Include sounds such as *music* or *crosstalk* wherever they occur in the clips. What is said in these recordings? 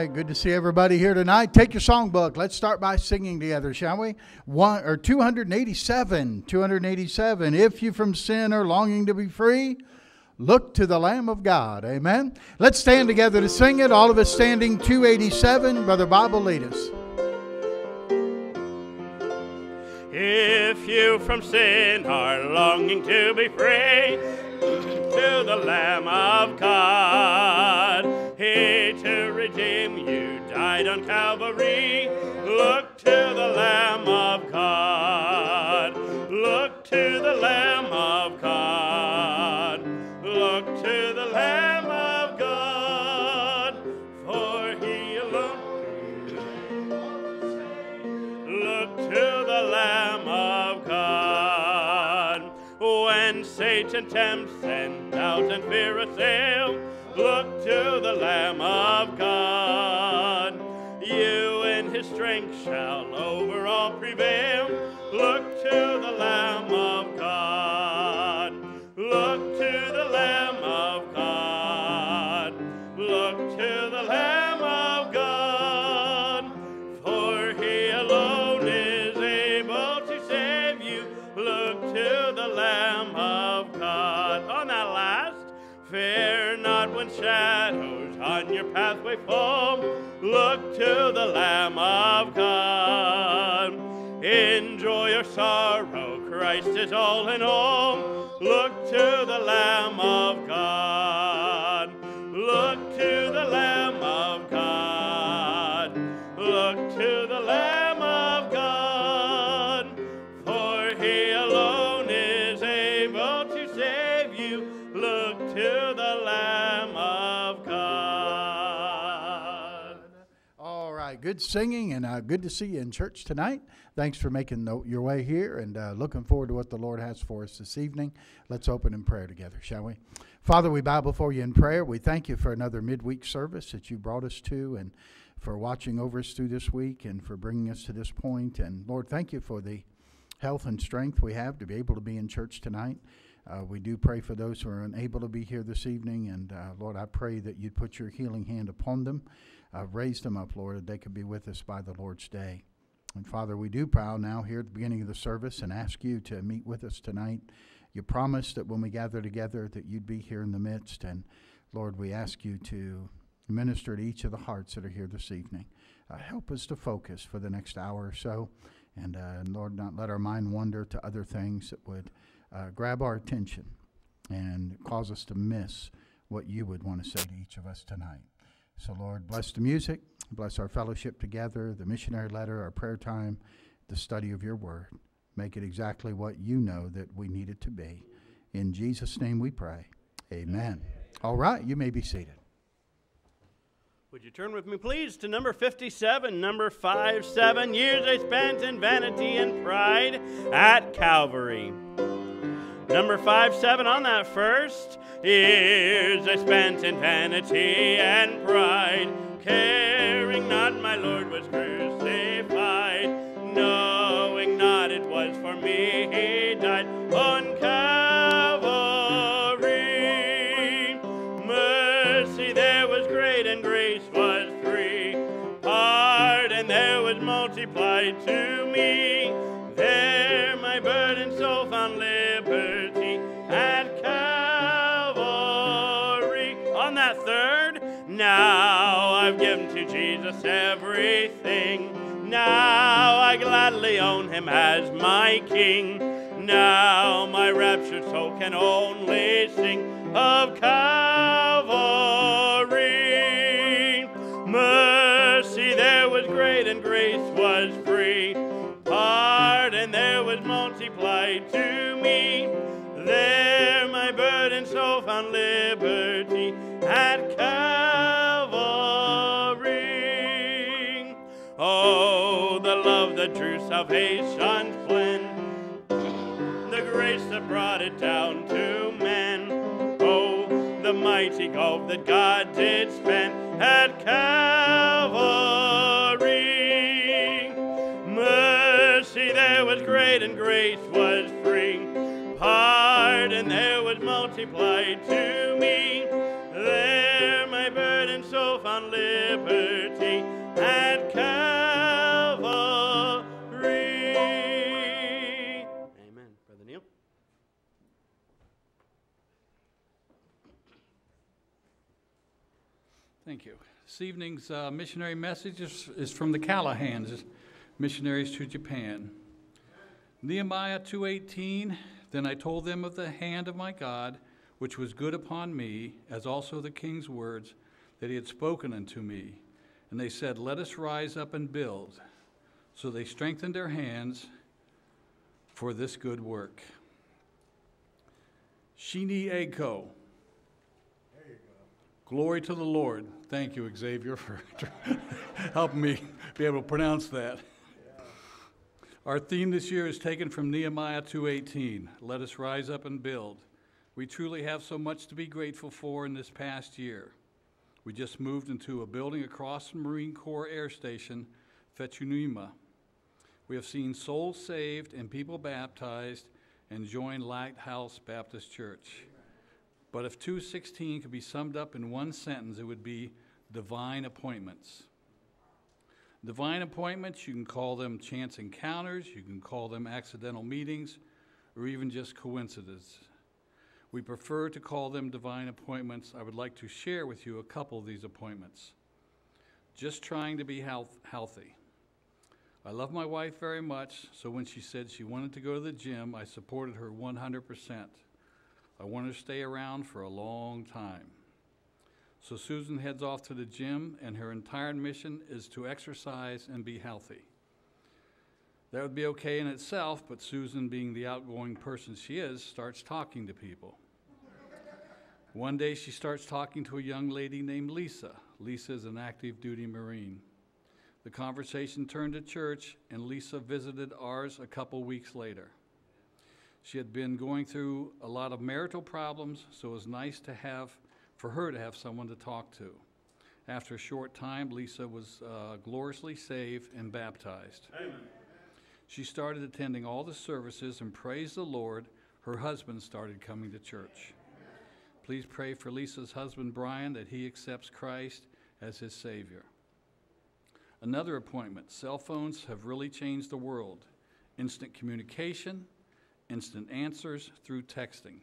Right, good to see everybody here tonight. Take your songbook. Let's start by singing together, shall we? One or 287. 287. If you from sin are longing to be free, look to the Lamb of God. Amen. Let's stand together to sing it. All of us standing 287. Brother Bible, lead us. If you from sin are longing to be free, to the Lamb of God. When Satan tempts and doubt and fear assail, look to the Lamb of God. You in his strength shall over all prevail. Look to the Lamb of God. Look to pathway fall. Look to the Lamb of God. Enjoy your sorrow, Christ is all in all. Look to the Lamb of God. Good singing and uh, good to see you in church tonight. Thanks for making the, your way here and uh, looking forward to what the Lord has for us this evening. Let's open in prayer together, shall we? Father, we bow before you in prayer. We thank you for another midweek service that you brought us to and for watching over us through this week and for bringing us to this point. And Lord, thank you for the health and strength we have to be able to be in church tonight. Uh, we do pray for those who are unable to be here this evening. And uh, Lord, I pray that you'd put your healing hand upon them. Uh, raise them up, Lord, that they could be with us by the Lord's day. And Father, we do bow now here at the beginning of the service and ask you to meet with us tonight. You promised that when we gather together that you'd be here in the midst. And Lord, we ask you to minister to each of the hearts that are here this evening. Uh, help us to focus for the next hour or so. And, uh, and Lord, not let our mind wander to other things that would uh, grab our attention and cause us to miss what you would want to say to each of us tonight. So, Lord, bless the music, bless our fellowship together, the missionary letter, our prayer time, the study of your word. Make it exactly what you know that we need it to be. In Jesus' name we pray. Amen. All right, you may be seated. Would you turn with me, please, to number 57? Number 5 7 years I spent in vanity and pride at Calvary. Number 5 7 on that first. Years I spent in vanity and pride, caring not my Lord was crucified, knowing not it was for me he died on Calvary. Mercy there was great and grace was free, pardon there was multiplied to Jesus everything. Now I gladly own him as my king. Now my raptured soul can only sing of Calvary. Mercy there was great and grace was free. Pardon there was multiplied to me. There my burden soul found liberty the true salvation's plan, the grace that brought it down to men. Oh, the mighty gulf that God did spend at Calvary. Mercy there was great and grace was free. Pardon there was multiplied to This evening's uh, missionary message is, is from the Callahans, missionaries to Japan. Nehemiah 2:18 Then I told them of the hand of my God which was good upon me as also the king's words that he had spoken unto me. And they said let us rise up and build. So they strengthened their hands for this good work. Shini Eko Glory to the Lord. Thank you, Xavier, for *laughs* helping me be able to pronounce that. Our theme this year is taken from Nehemiah 2:18. Let us rise up and build. We truly have so much to be grateful for in this past year. We just moved into a building across Marine Corps Air Station, Futenma. We have seen souls saved and people baptized and joined Lighthouse Baptist Church. But if 216 could be summed up in one sentence, it would be divine appointments. Divine appointments, you can call them chance encounters, you can call them accidental meetings, or even just coincidences. We prefer to call them divine appointments. I would like to share with you a couple of these appointments. Just trying to be health, healthy. I love my wife very much, so when she said she wanted to go to the gym, I supported her 100%. I want to stay around for a long time. So Susan heads off to the gym, and her entire mission is to exercise and be healthy. That would be okay in itself, but Susan, being the outgoing person she is, starts talking to people. One day she starts talking to a young lady named Lisa. Lisa is an active duty Marine. The conversation turned to church, and Lisa visited ours a couple weeks later. She had been going through a lot of marital problems, so it was nice to have for her to have someone to talk to. After a short time, Lisa was uh, gloriously saved and baptized. Amen. She started attending all the services and praised the Lord. Her husband started coming to church. Please pray for Lisa's husband, Brian, that he accepts Christ as his Savior. Another appointment cell phones have really changed the world. Instant communication, instant answers through texting.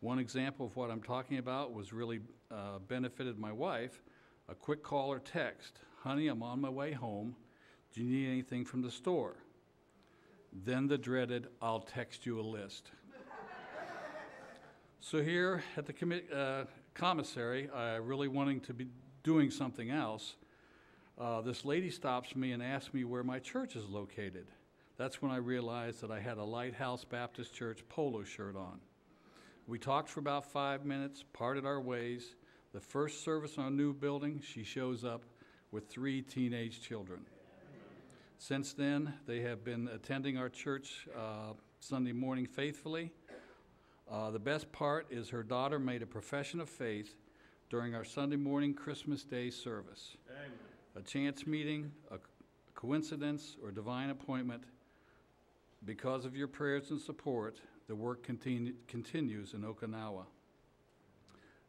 One example of what I'm talking about was really uh, benefited my wife. A quick call or text Honey, I'm on my way home. Do you need anything from the store? Then the dreaded, I'll text you a list. *laughs* so here at the commi- uh, commissary, uh, really wanting to be doing something else, uh, this lady stops me and asks me where my church is located. That's when I realized that I had a Lighthouse Baptist Church polo shirt on. We talked for about five minutes, parted our ways. The first service on a new building, she shows up with three teenage children. Since then, they have been attending our church uh, Sunday morning faithfully. Uh, the best part is her daughter made a profession of faith during our Sunday morning Christmas Day service. Amen. A chance meeting, a coincidence, or divine appointment. Because of your prayers and support, the work continu- continues in Okinawa.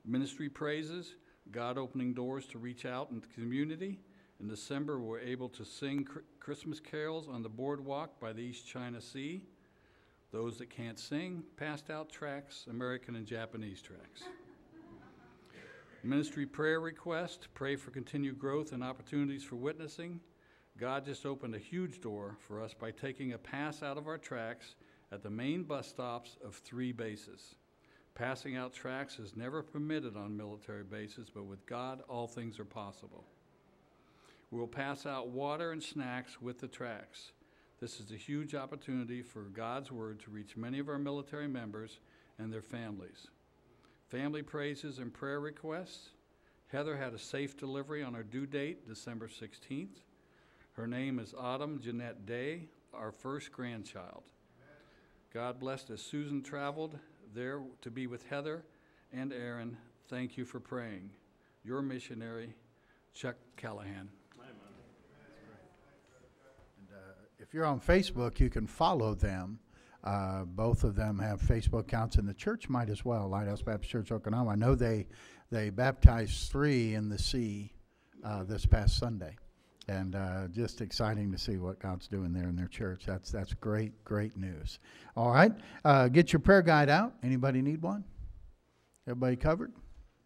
Ministry praises, God opening doors to reach out in the community. In December, we were able to sing Christmas carols on the boardwalk by the East China Sea. Those that can't sing passed out tracts, American and Japanese tracts. Ministry prayer request, pray for continued growth and opportunities for witnessing. God just opened a huge door for us by taking a pass out of our tracks at the main bus stops of three bases. Passing out tracks is never permitted on military bases, but with God, all things are possible. We will pass out water and snacks with the tracks. This is a huge opportunity for God's Word to reach many of our military members and their families. Family praises and prayer requests. Heather had a safe delivery on her due date, December 16th. Her name is Autumn Jeanette Day, our first grandchild. God blessed as Susan traveled there to be with Heather and Aaron. Thank you for praying. Your missionary, Chuck Callahan. And, uh, if you're on Facebook, you can follow them. Uh, both of them have Facebook accounts, and the church might as well. Lighthouse Baptist Church Okinawa. I know they they baptized three in the sea uh, this past Sunday. And uh, just exciting to see what God's doing there in their church. That's, that's great, great news. All right, uh, get your prayer guide out. Anybody need one? Everybody covered?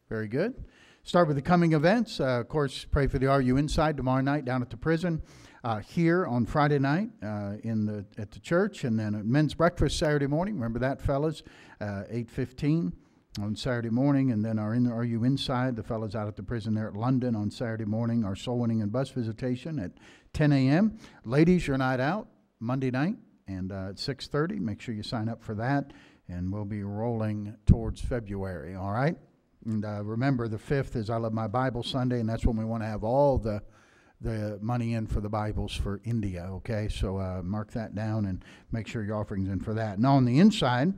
Very good. Start with the coming events. Uh, of course, pray for the RU Inside tomorrow night down at the prison. Uh, here on Friday night uh, in the at the church, and then men's breakfast Saturday morning. Remember that, fellas? Uh, Eight fifteen on Saturday morning, and then our in RU Inside? The fellows out at the prison there at London on Saturday morning. Our soul winning and bus visitation at 10 a.m. Ladies, your night out Monday night and uh, at 6:30. Make sure you sign up for that, and we'll be rolling towards February. All right. And uh, remember, the fifth is I Love My Bible Sunday, and that's when we want to have all the the money in for the Bibles for India. Okay, so uh, mark that down and make sure your offerings in for that. Now on the inside.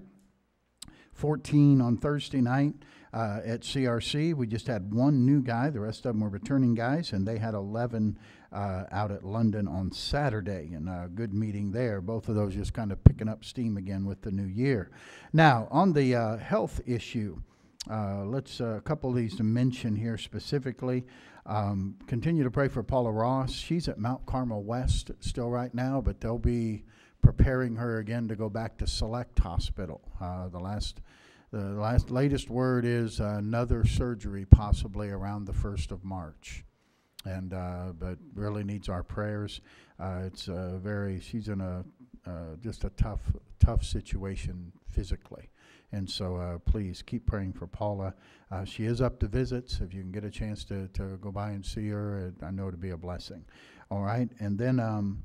14 on Thursday night uh, at CRC. We just had one new guy. The rest of them were returning guys, and they had 11 uh, out at London on Saturday, and a good meeting there. Both of those just kind of picking up steam again with the new year. Now, on the uh, health issue, uh, let's uh, a couple of these to mention here specifically. Um, continue to pray for Paula Ross. She's at Mount Carmel West still right now, but they'll be preparing her again to go back to Select Hospital. Uh, the last, the last latest word is uh, another surgery possibly around the first of March, and uh, but really needs our prayers. Uh, it's a very she's in a uh, just a tough tough situation physically. And so, uh, please keep praying for Paula. she is up to visits. If you can get a chance to, to go by and see her, I know it'd be a blessing. All right, and then um,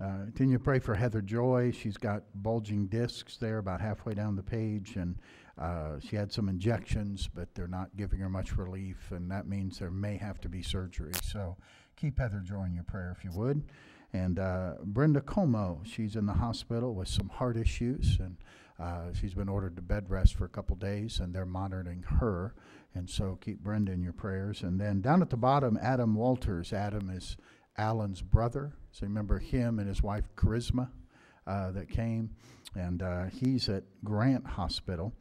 uh, pray for Heather Joy. She's got bulging discs there about halfway down the page, and uh, she had some injections, but they're not giving her much relief, and that means there may have to be surgery. So keep Heather Joy in your prayer if you would. And uh, Brenda Como, she's in the hospital with some heart issues, and uh, she's been ordered to bed rest for a couple days, and they're monitoring her. And so keep Brenda in your prayers. And then down at the bottom, Adam Walters. Adam is Alan's brother. So remember him and his wife Charisma uh, that came, and uh, he's at Grant Hospital.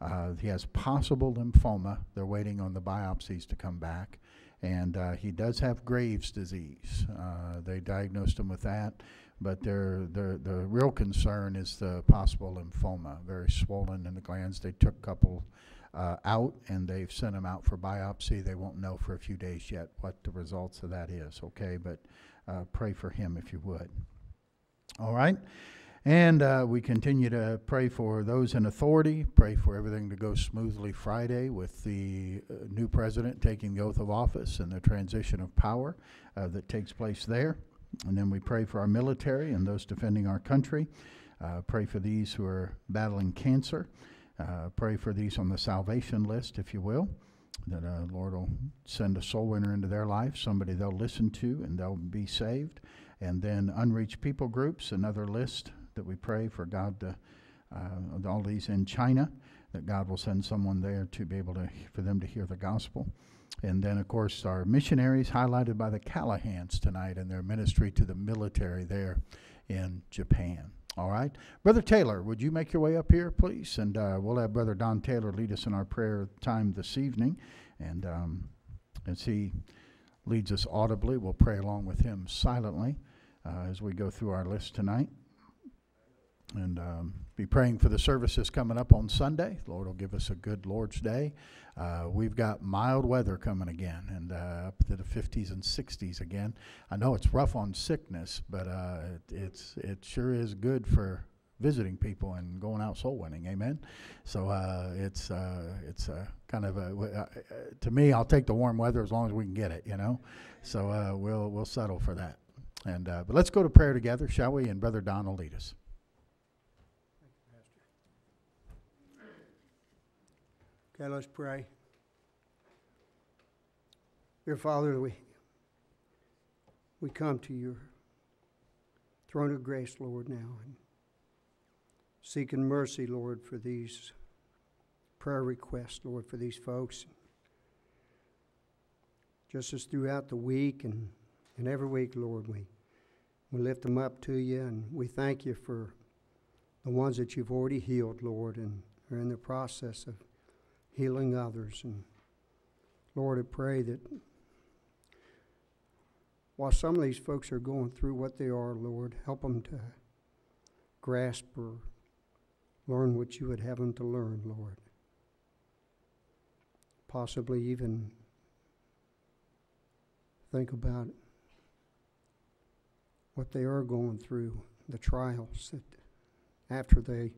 Uh, he has possible lymphoma. They're waiting on the biopsies to come back. And uh, he does have Graves' disease. Uh, they diagnosed him with that, but their, their, the real concern is the possible lymphoma, very swollen in the glands. They took a couple uh, out and they've sent them out for biopsy. They won't know for a few days yet what the results of that is, okay? But uh, pray for him if you would. All right? And uh, we continue to pray for those in authority, pray for everything to go smoothly Friday with the uh, new president taking the oath of office and the transition of power uh, that takes place there. And then we pray for our military and those defending our country. Uh, pray for these who are battling cancer. Uh, pray for these on the salvation list, if you will, that uh, Lord will send a soul winner into their life, somebody they'll listen to and they'll be saved. And then unreached people groups, another list that we pray for God to, uh, all these in China, that God will send someone there to be able to, for them to hear the gospel. And then, of course, our missionaries highlighted by the Callahans tonight and their ministry to the military there in Japan. All right. Brother Taylor, would you make your way up here, please? And uh, we'll have Brother Don Taylor lead us in our prayer time this evening. And um, as he leads us audibly, we'll pray along with him silently uh, as we go through our list tonight. And um, be praying for the services coming up on Sunday. The Lord will give us a good Lord's Day. Uh, we've got mild weather coming again and uh, up to the 50s and 60s again. I know it's rough on sickness, but uh, it, it's it sure is good for visiting people and going out soul winning. Amen. So uh, it's uh, it's uh, kind of a to me. I'll take the warm weather as long as we can get it. You know. So we'll we'll settle for that. And but let's go to prayer together, shall we? And Brother Don will lead us. Okay, let's pray. Dear Father, we, we come to your throne of grace, Lord, now, and seeking mercy, Lord, for these prayer requests, Lord, for these folks. Just as throughout the week and, and every week, Lord, we, we lift them up to you, and we thank you for the ones that you've already healed, Lord, and are in the process of healing others. And Lord, I pray that while some of these folks are going through what they are, Lord, help them to grasp or learn what you would have them to learn, Lord. Possibly even think about what they are going through, the trials that after they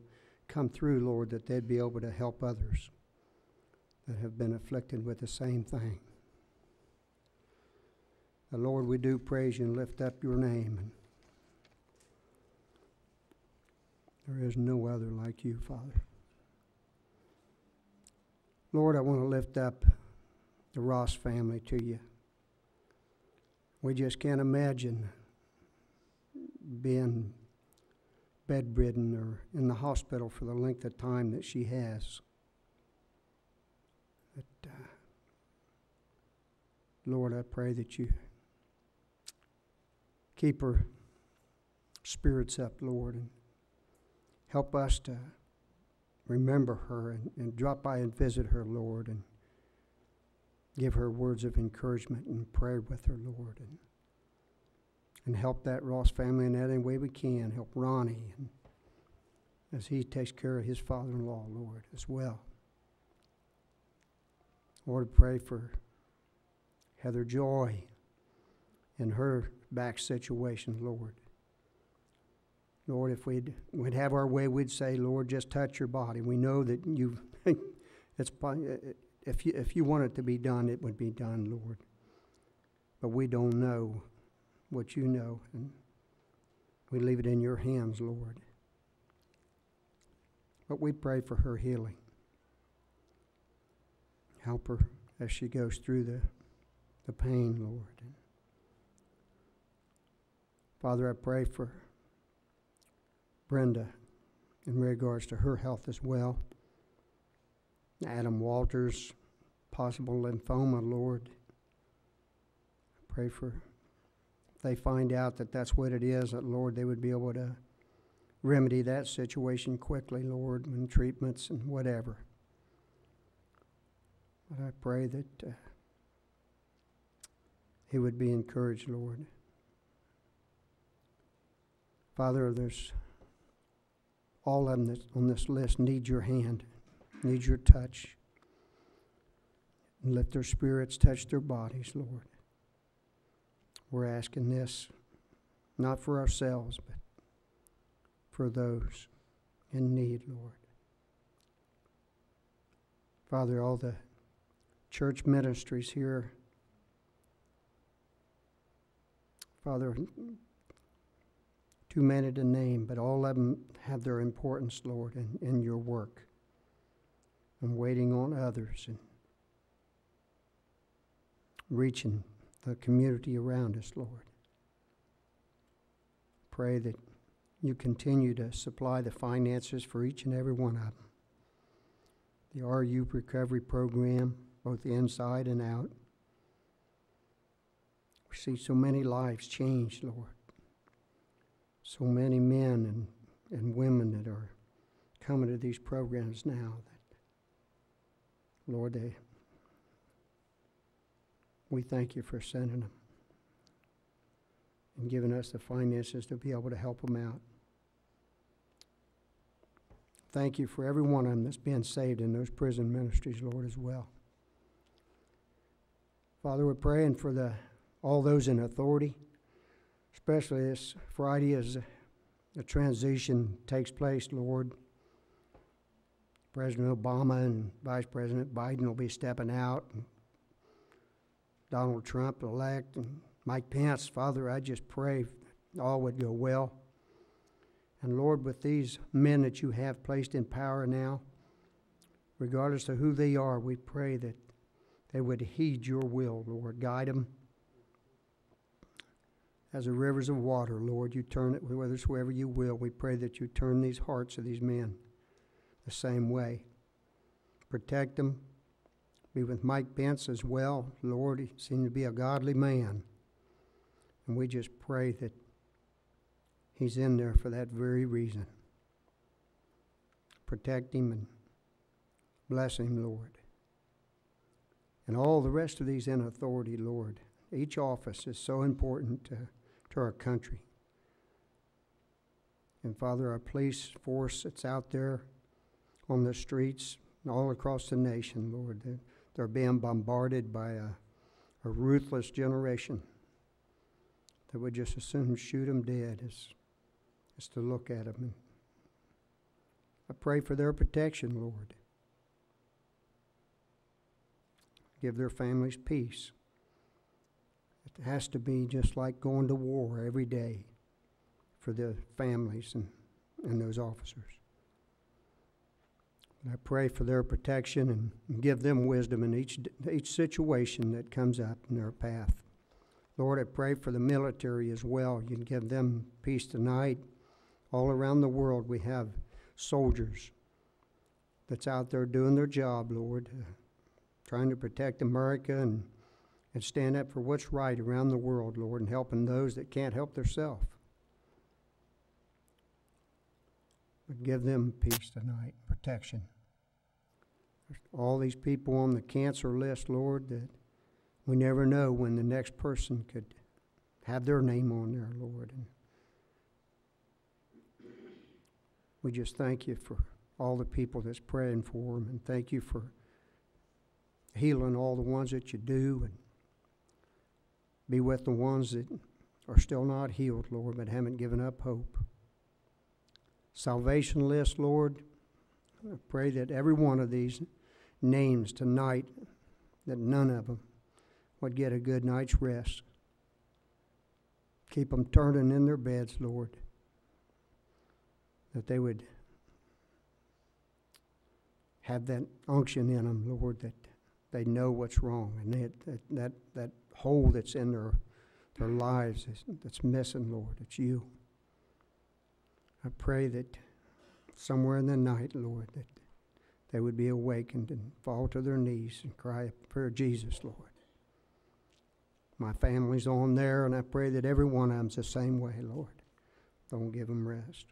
come through, Lord, that they'd be able to help others that have been afflicted with the same thing. Uh, Lord, we do praise you and lift up your name. There is no other like you, Father. Lord, I want to lift up the Ross family to you. We just can't imagine being bedridden or in the hospital for the length of time that she has. Lord, I pray that you keep her spirits up, Lord, and help us to remember her and, and drop by and visit her, Lord, and give her words of encouragement and pray with her, Lord, and and help that Ross family in any way we can. Help Ronnie and as he takes care of his father-in-law, Lord, as well. Lord, pray for Heather Joy in her back situation, Lord. Lord, if we'd, we'd have our way, we'd say, Lord, just touch your body. We know that you, *laughs* it's, if you, if you want it to be done, it would be done, Lord. But we don't know what you know, and we leave it in your hands, Lord. But we pray for her healing. Help her as she goes through the, the pain, Lord. Father, I pray for Brenda in regards to her health as well. Adam Walters, possible lymphoma, Lord. I pray for if they find out that that's what it is, that Lord, they would be able to remedy that situation quickly, Lord, and treatments and whatever. But I pray that uh, he would be encouraged, Lord. Father, there's all of them on this list need your hand, need your touch. And let their spirits touch their bodies, Lord. We're asking this not for ourselves, but for those in need, Lord. Father, all the church ministries here, Father, too many to name, but all of them have their importance, Lord, in, in your work and waiting on others and reaching the community around us, Lord. Pray that you continue to supply the finances for each and every one of them. The RU recovery program, both the inside and out. We see so many lives changed, Lord. So many men and, and women that are coming to these programs now that, Lord, they, we thank you for sending them and giving us the finances to be able to help them out. Thank you for every one of them that's being saved in those prison ministries, Lord, as well. Father, we're praying for the all those in authority, especially this Friday as the transition takes place, Lord. President Obama and Vice President Biden will be stepping out. Donald Trump elect and Mike Pence, Father, I just pray all would go well. And Lord, with these men that you have placed in power now, regardless of who they are, we pray that they would heed your will, Lord. Guide them as the rivers of water, Lord. You turn it whithersoever you will. We pray that you turn these hearts of these men the same way. Protect them. Be with Mike Pence as well. Lord, he seemed to be a godly man. And we just pray that He's in there for that very reason. Protect him and bless him, Lord. And all the rest of these in authority, Lord, Each office is so important to, to our country. And Father, our police force that's out there on the streets all across the nation, Lord, they're, they're being bombarded by a, a ruthless generation that would just as soon shoot them dead as, as to look at them. And I pray for their protection, Lord. Give their families peace. It has to be just like going to war every day for the families and, and those officers. I pray for their protection and, and give them wisdom in each, each situation that comes up in their path. Lord, I pray for the military as well. You can give them peace tonight. All around the world, we have soldiers that's out there doing their job, Lord, uh, trying to protect America and, and stand up for what's right around the world, Lord, and helping those that can't help themselves. But give them peace tonight, protection. There's all these people on the cancer list, Lord, that we never know when the next person could have their name on there, Lord. And we just thank you for all the people that's praying for them, and thank you for healing all the ones that you do, and be with the ones that are still not healed, Lord, but haven't given up hope. Salvation list, Lord, I pray that every one of these names tonight, that none of them would get a good night's rest. Keep them turning in their beds, Lord. That they would have that unction in them, Lord, that they know what's wrong and that, that, that, that hole that's in their, their lives is, that's missing, Lord. It's you. I pray that somewhere in the night, Lord, that they would be awakened and fall to their knees and cry for Jesus, Lord. My family's on there, and I pray that every one of them's the same way, Lord. Don't give them rest.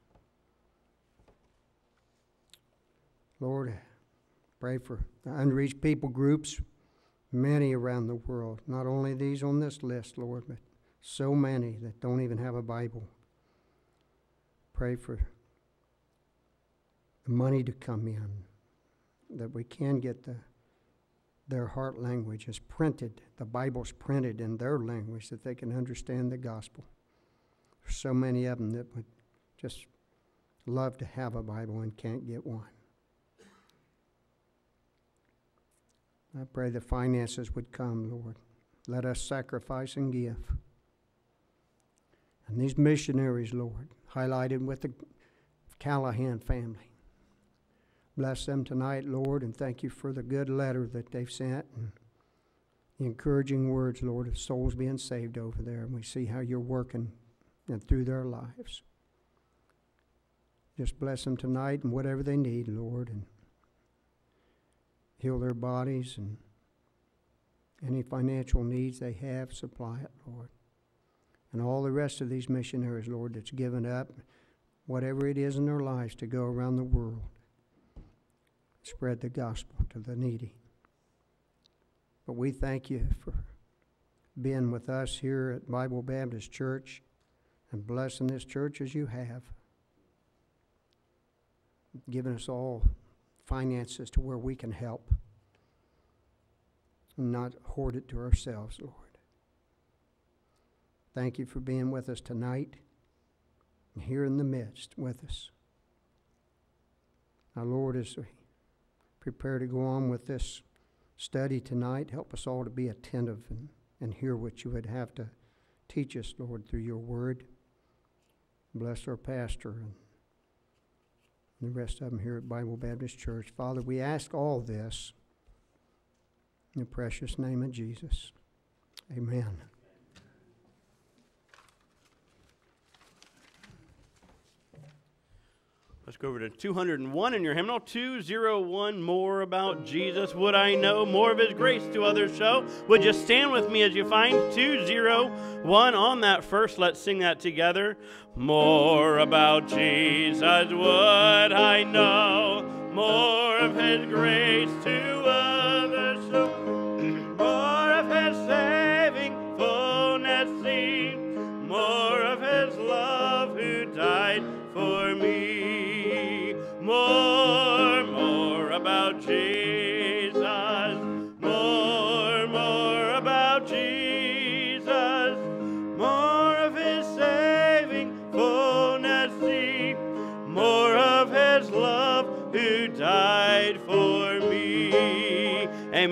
Lord, pray for the unreached people groups, many around the world. Not only these on this list, Lord, but so many that don't even have a Bible. Pray for the money to come in, that we can get the their heart language is printed, the Bible's printed in their language that they can understand the gospel. There's so many of them that would just love to have a Bible and can't get one. I pray the finances would come, Lord. Let us sacrifice and give. And these missionaries, Lord, highlighted with the Callahan family. Bless them tonight, Lord, and thank you for the good letter that they've sent and the encouraging words, Lord, of souls being saved over there. And we see how you're working and through their lives. Just bless them tonight and whatever they need, Lord, and heal their bodies and any financial needs they have, supply it, Lord. And all the rest of these missionaries, Lord, that's given up, whatever it is in their lives, to go around the world spread the gospel to the needy. But we thank you for being with us here at Bible Baptist Church and blessing this church as you have. Giving us all finances to where we can help and not hoard it to ourselves, Lord. Thank you for being with us tonight and here in the midst with us. Our Lord, as we prepare to go on with this study tonight. Help us all to be attentive and, and hear what you would have to teach us, Lord, through your word. Bless our pastor and the rest of them here at Bible Baptist Church. Father, we ask all this in the precious name of Jesus. Amen. Let's go over to 201 in your hymnal. 201, more about Jesus would I know, more of his grace to others show. Would you stand with me as you find 201 on that first? Let's sing that together. More about Jesus would I know, more of his grace to others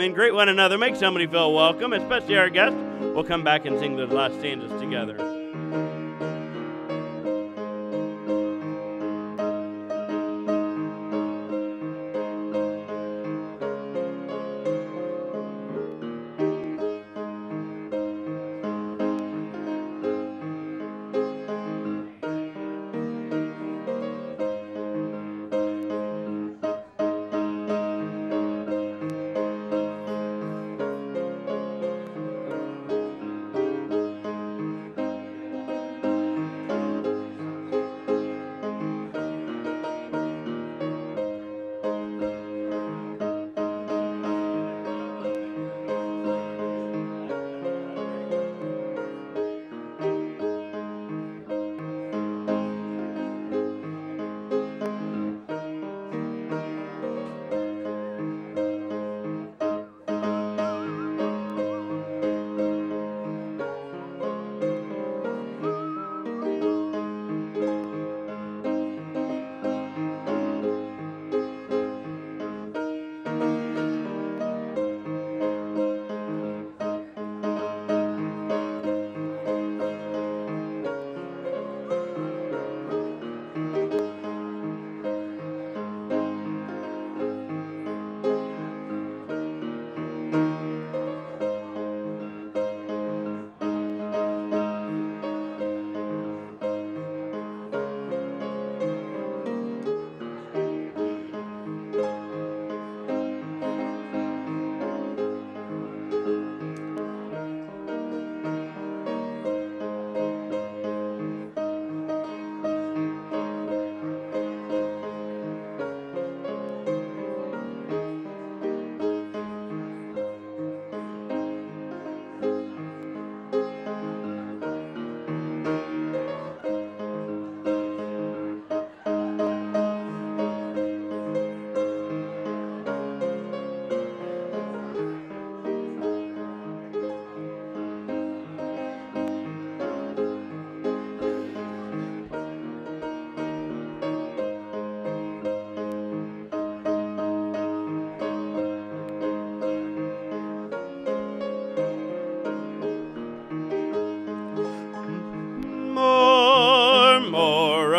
Amen. Greet one another. Make somebody feel welcome, especially our guests. We'll come back and sing those last stanzas together.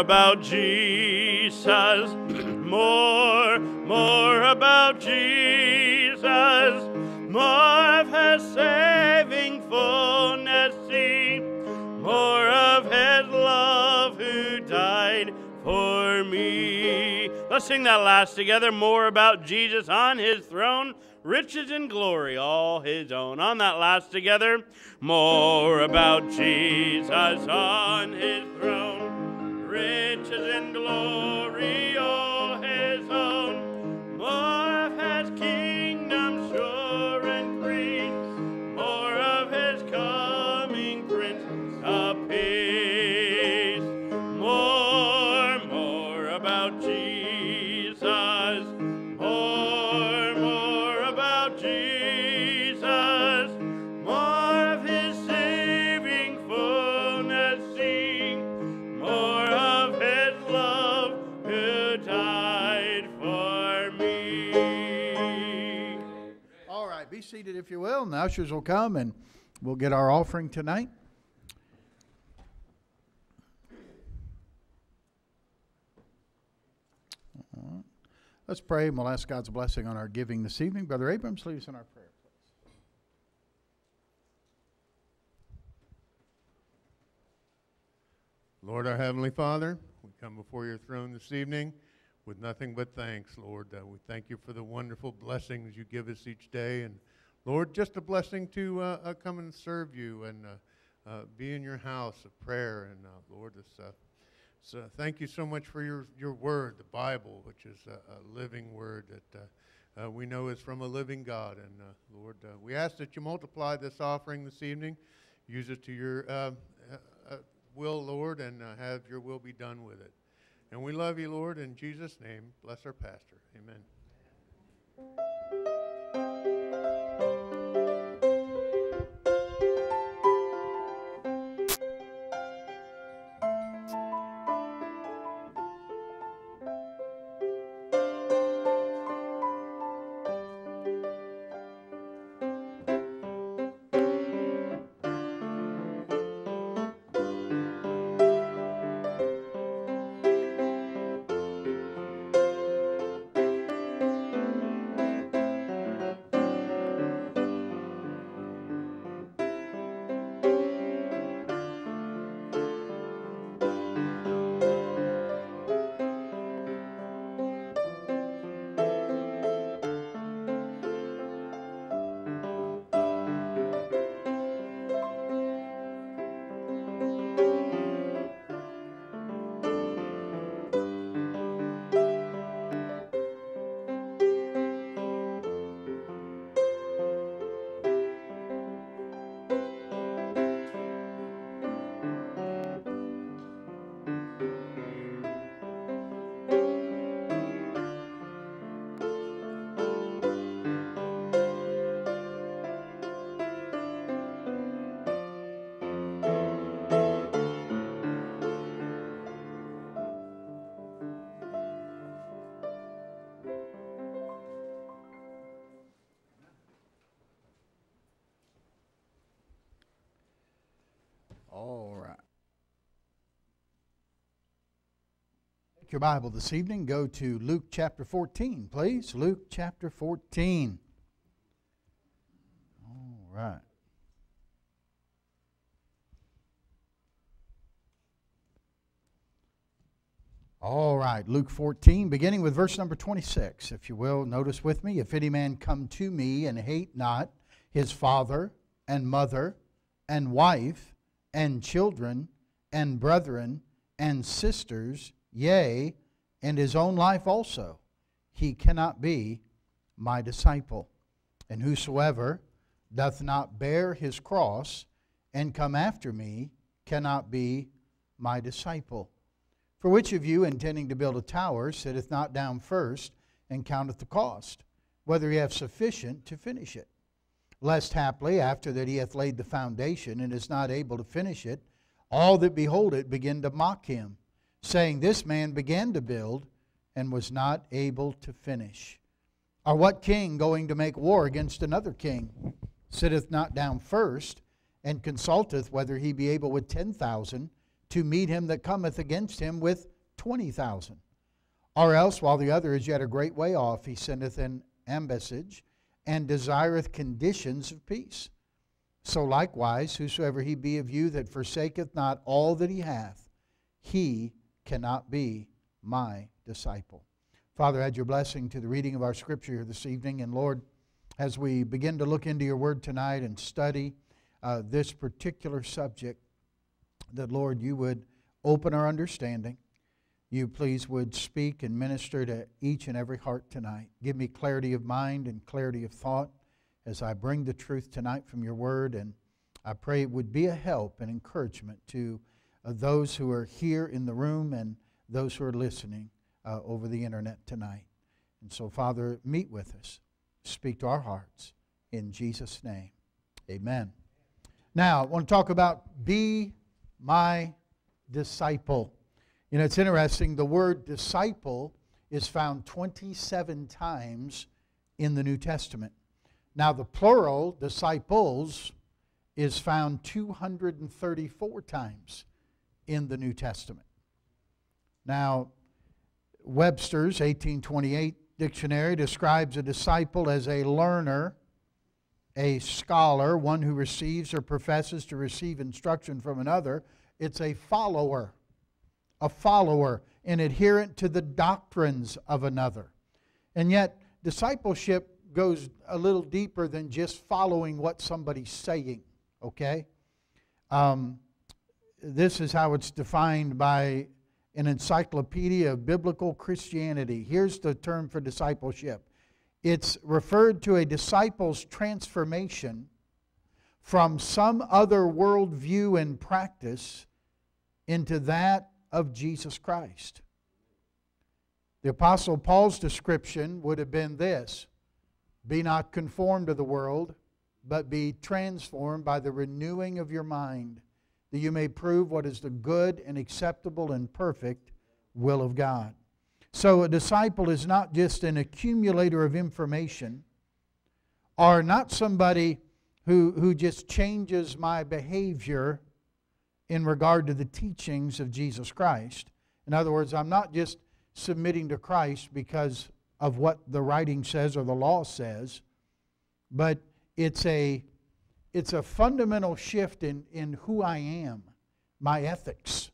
About Jesus. More, more about Jesus. More of his saving fullness. More of his love who died for me. Let's sing that last together. More about Jesus on his throne riches and glory, all his own. On that last together, more about Jesus on about Jesus. More, more about Jesus. More of his saving fullness sing. More of his love who died for me. All right, be seated if you will, and the ushers will come and we'll get our offering tonight. Let's pray and we'll ask God's blessing on our giving this evening. Brother Abrams, lead us in our prayer. Please. Lord, our Heavenly Father, we come before your throne this evening with nothing but thanks, Lord. Uh, we thank you for the wonderful blessings you give us each day. And Lord, just a blessing to uh, uh, come and serve you and uh, uh, be in your house of prayer. And uh, Lord, uh, so thank you so much for your, your word, the Bible, which is a, a living word that uh, uh, we know is from a living God. And uh, Lord, uh, we ask that you multiply this offering this evening, use it to your uh, will, Lord, and have your will be done with it. And we love you, Lord, in Jesus' name. Bless our pastor. Amen. All right. Take your Bible this evening. Go to Luke chapter 14, please. Luke chapter 14. All right. All right, Luke 14, beginning with verse number 26, if you will. Notice with me if any man come to me and hate not his father and mother and wife and children and brethren and sisters, yea, and his own life also, he cannot be my disciple. And whosoever doth not bear his cross and come after me cannot be my disciple. For which of you, intending to build a tower, sitteth not down first and counteth the cost, whether he have sufficient to finish it? Lest haply, after that he hath laid the foundation and is not able to finish it, all that behold it begin to mock him, saying, This man began to build and was not able to finish. Or what king going to make war against another king sitteth not down first and consulteth whether he be able with ten thousand to meet him that cometh against him with twenty thousand? Or else, while the other is yet a great way off, he sendeth an ambassage and desireth conditions of peace. So likewise, whosoever he be of you that forsaketh not all that he hath, he cannot be my disciple. Father, add your blessing to the reading of our scripture here this evening. And Lord, as we begin to look into your word tonight and study uh, this particular subject, that Lord, you would open our understanding. You please would speak and minister to each and every heart tonight. Give me clarity of mind and clarity of thought as I bring the truth tonight from your word. And I pray it would be a help and encouragement to uh, those who are here in the room and those who are listening uh, over the internet tonight. And so, Father, meet with us. Speak to our hearts. In Jesus' name, amen. Now, I want to talk about be my disciple. You know, it's interesting. The word disciple is found 27 times in the New Testament. Now, the plural, disciples, is found 234 times in the New Testament. Now, Webster's 1828 dictionary describes a disciple as a learner, a scholar, one who receives or professes to receive instruction from another. It's a follower, a follower, an adherent to the doctrines of another. And yet, discipleship goes a little deeper than just following what somebody's saying, okay? Um, this is how it's defined by an encyclopedia of biblical Christianity. Here's the term for discipleship it's referred to a disciple's transformation from some other worldview and practice into that of Jesus Christ. The Apostle Paul's description would have been this Be not conformed to the world, but be transformed by the renewing of your mind, that you may prove what is the good and acceptable and perfect will of God. So, a disciple is not just an accumulator of information, or not somebody who, who just changes my behavior in regard to the teachings of Jesus Christ. In other words, I'm not just submitting to Christ because of what the writing says or the law says, but it's a, it's a fundamental shift in, in who I am, my ethics,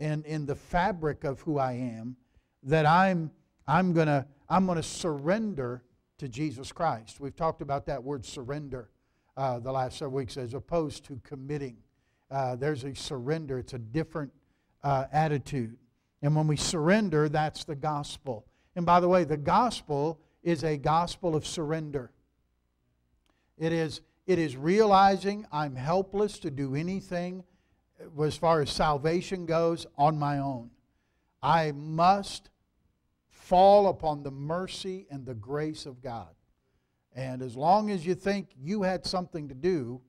and in the fabric of who I am, that I'm, I'm going to I'm gonna surrender to Jesus Christ. We've talked about that word surrender uh, the last several weeks as opposed to committing. Uh, there's a surrender, it's a different uh, attitude. And when we surrender, that's the gospel. And by the way, the gospel is a gospel of surrender. It is, it is realizing I'm helpless to do anything as far as salvation goes on my own. I must fall upon the mercy and the grace of God. And as long as you think you had something to do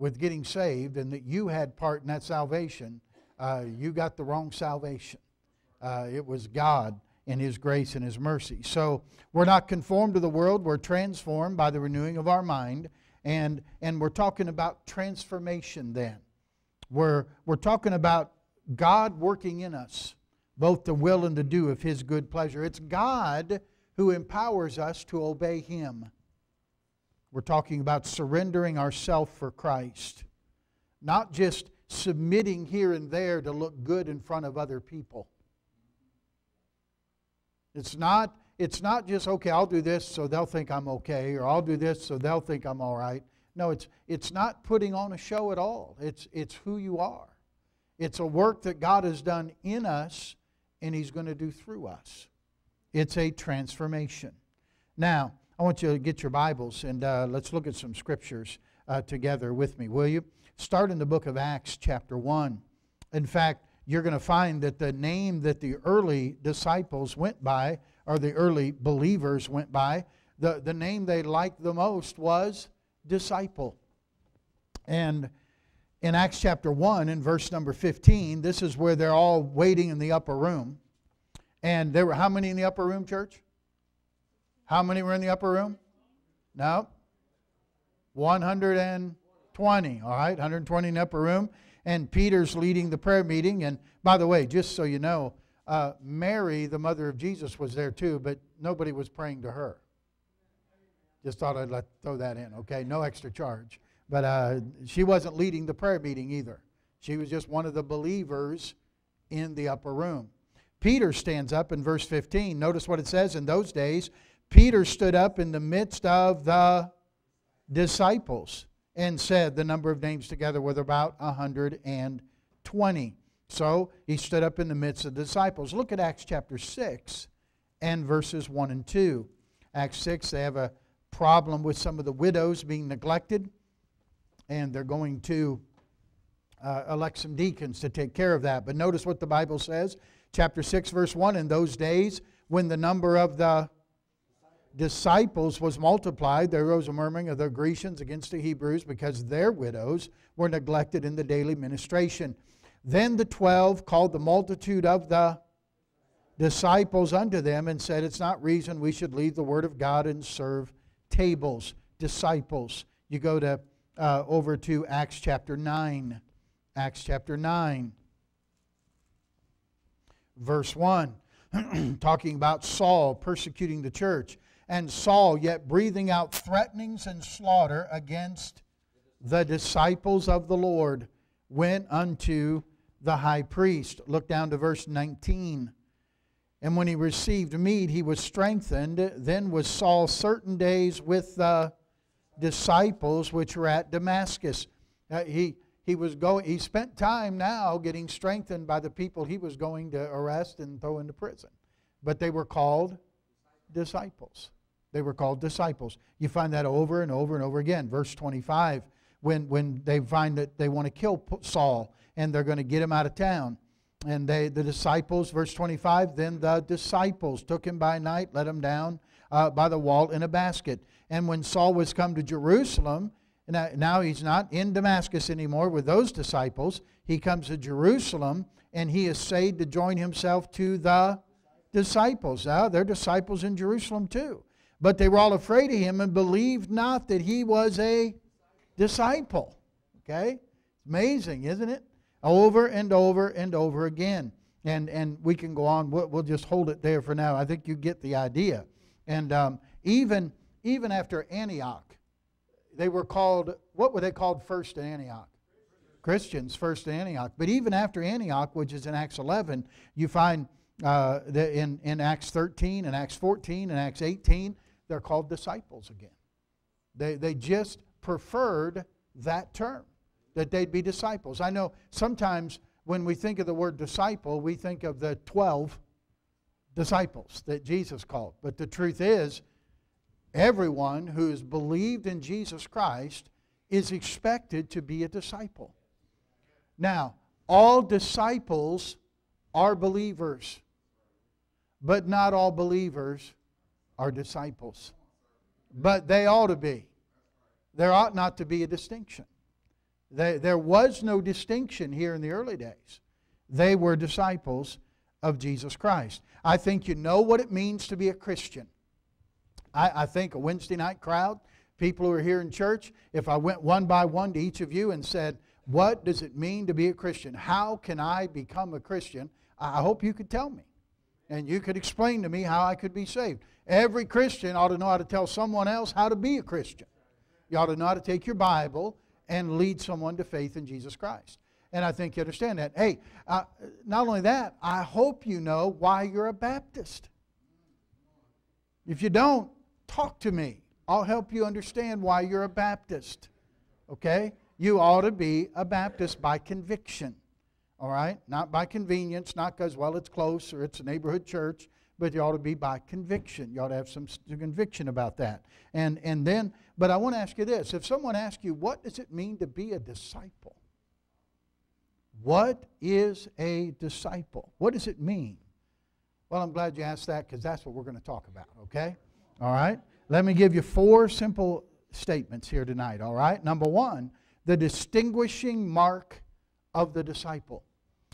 with getting saved and that you had part in that salvation, uh, you got the wrong salvation. Uh, it was God in His grace and His mercy. So we're not conformed to the world, we're transformed by the renewing of our mind. And, and we're talking about transformation then. We're, we're talking about God working in us, both the will and the do of His good pleasure. It's God who empowers us to obey Him. We're talking about surrendering ourselves for Christ, not just submitting here and there to look good in front of other people. It's not, it's not just, okay, I'll do this so they'll think I'm okay, or I'll do this so they'll think I'm all right. No, it's, it's not putting on a show at all. It's, it's who you are. It's a work that God has done in us and He's going to do through us. It's a transformation. Now, I want you to get your Bibles and uh, let's look at some scriptures uh, together with me, will you? Start in the book of Acts, chapter 1. In fact, you're going to find that the name that the early disciples went by, or the early believers went by, the, the name they liked the most was disciple. And in Acts chapter 1, in verse number 15, this is where they're all waiting in the upper room. And there were how many in the upper room, church? How many were in the upper room? No. 120. All right, 120 in the upper room and Peter's leading the prayer meeting. And by the way, just so you know, uh, Mary, the mother of Jesus, was there too, but nobody was praying to her. Just thought I'd let, throw that in, okay? No extra charge. But uh, she wasn't leading the prayer meeting either. She was just one of the believers in the upper room. Peter stands up in verse 15. Notice what it says in those days. Peter stood up in the midst of the disciples and said the number of names together were about 120. So he stood up in the midst of the disciples. Look at Acts chapter 6 and verses 1 and 2. Acts 6, they have a problem with some of the widows being neglected, and they're going to uh, elect some deacons to take care of that. But notice what the Bible says. Chapter 6, verse 1 In those days, when the number of the disciples was multiplied, there rose a murmuring of the Grecians against the Hebrews because their widows were neglected in the daily ministration. Then the twelve called the multitude of the disciples unto them and said, It's not reason we should leave the word of God and serve tables. Disciples. You go to uh, over to Acts chapter 9. Acts chapter 9, verse 1, *clears throat* talking about Saul persecuting the church and Saul, yet breathing out threatenings and slaughter against the disciples of the Lord, went unto the high priest. Look down to verse 19. And when he received meat, he was strengthened. Then was Saul certain days with the disciples which were at Damascus. Uh, he, he was going he spent time now getting strengthened by the people he was going to arrest and throw into prison but they were called disciples they were called disciples. You find that over and over and over again. Verse 25, when, when they find that they want to kill Saul and they're going to get him out of town. And they, the disciples, verse 25, then the disciples took him by night, let him down uh, by the wall in a basket. And when Saul was come to Jerusalem, now, now he's not in Damascus anymore with those disciples. He comes to Jerusalem and he essayed to join himself to the disciples. Now, they're disciples in Jerusalem too. But they were all afraid of him and believed not that he was a disciple. Okay? Amazing, isn't it? Over and over and over again. And, and we can go on. We'll, we'll just hold it there for now. I think you get the idea. And um, even, even after Antioch, they were called, what were they called first in Antioch? Christians first in Antioch. But even after Antioch, which is in Acts 11, you find uh, in, in Acts 13 and Acts 14 and Acts 18, they're called disciples again. They, they just preferred that term, that they'd be disciples. I know sometimes when we think of the word disciple, we think of the 12 disciples that Jesus called. But the truth is, everyone who has believed in Jesus Christ is expected to be a disciple. Now, all disciples are believers, but not all believers are disciples. But they ought to be. There ought not to be a distinction. There was no distinction here in the early days. They were disciples of Jesus Christ. I think you know what it means to be a Christian. I, I think a Wednesday night crowd, people who are here in church, if I went one by one to each of you and said, What does it mean to be a Christian? How can I become a Christian? I hope you could tell me. And you could explain to me how I could be saved. Every Christian ought to know how to tell someone else how to be a Christian. You ought to know how to take your Bible and lead someone to faith in Jesus Christ. And I think you understand that. Hey, uh, not only that, I hope you know why you're a Baptist. If you don't, talk to me. I'll help you understand why you're a Baptist. Okay? You ought to be a Baptist by conviction. All right? Not by convenience, not because, well, it's close or it's a neighborhood church, but you ought to be by conviction. You ought to have some conviction about that. And, and then, but I want to ask you this if someone asks you, what does it mean to be a disciple? What is a disciple? What does it mean? Well, I'm glad you asked that because that's what we're going to talk about, okay? All right? Let me give you four simple statements here tonight, all right? Number one, the distinguishing mark of the disciple.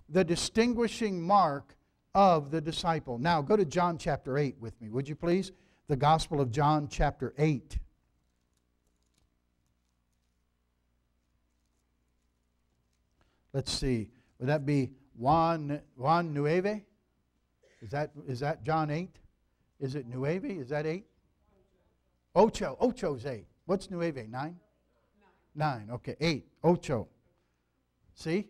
The distinguishing mark of the disciple. Now, go to John chapter 8 with me, would you please? The Gospel of John chapter 8. Let's see. Would that be Juan, Juan Nueve? Is that, is that John 8? Is it Nueve? Is that 8? Ocho. Ocho's 8. What's Nueve? 9? Nine. Nine. Okay. 8. Ocho. See?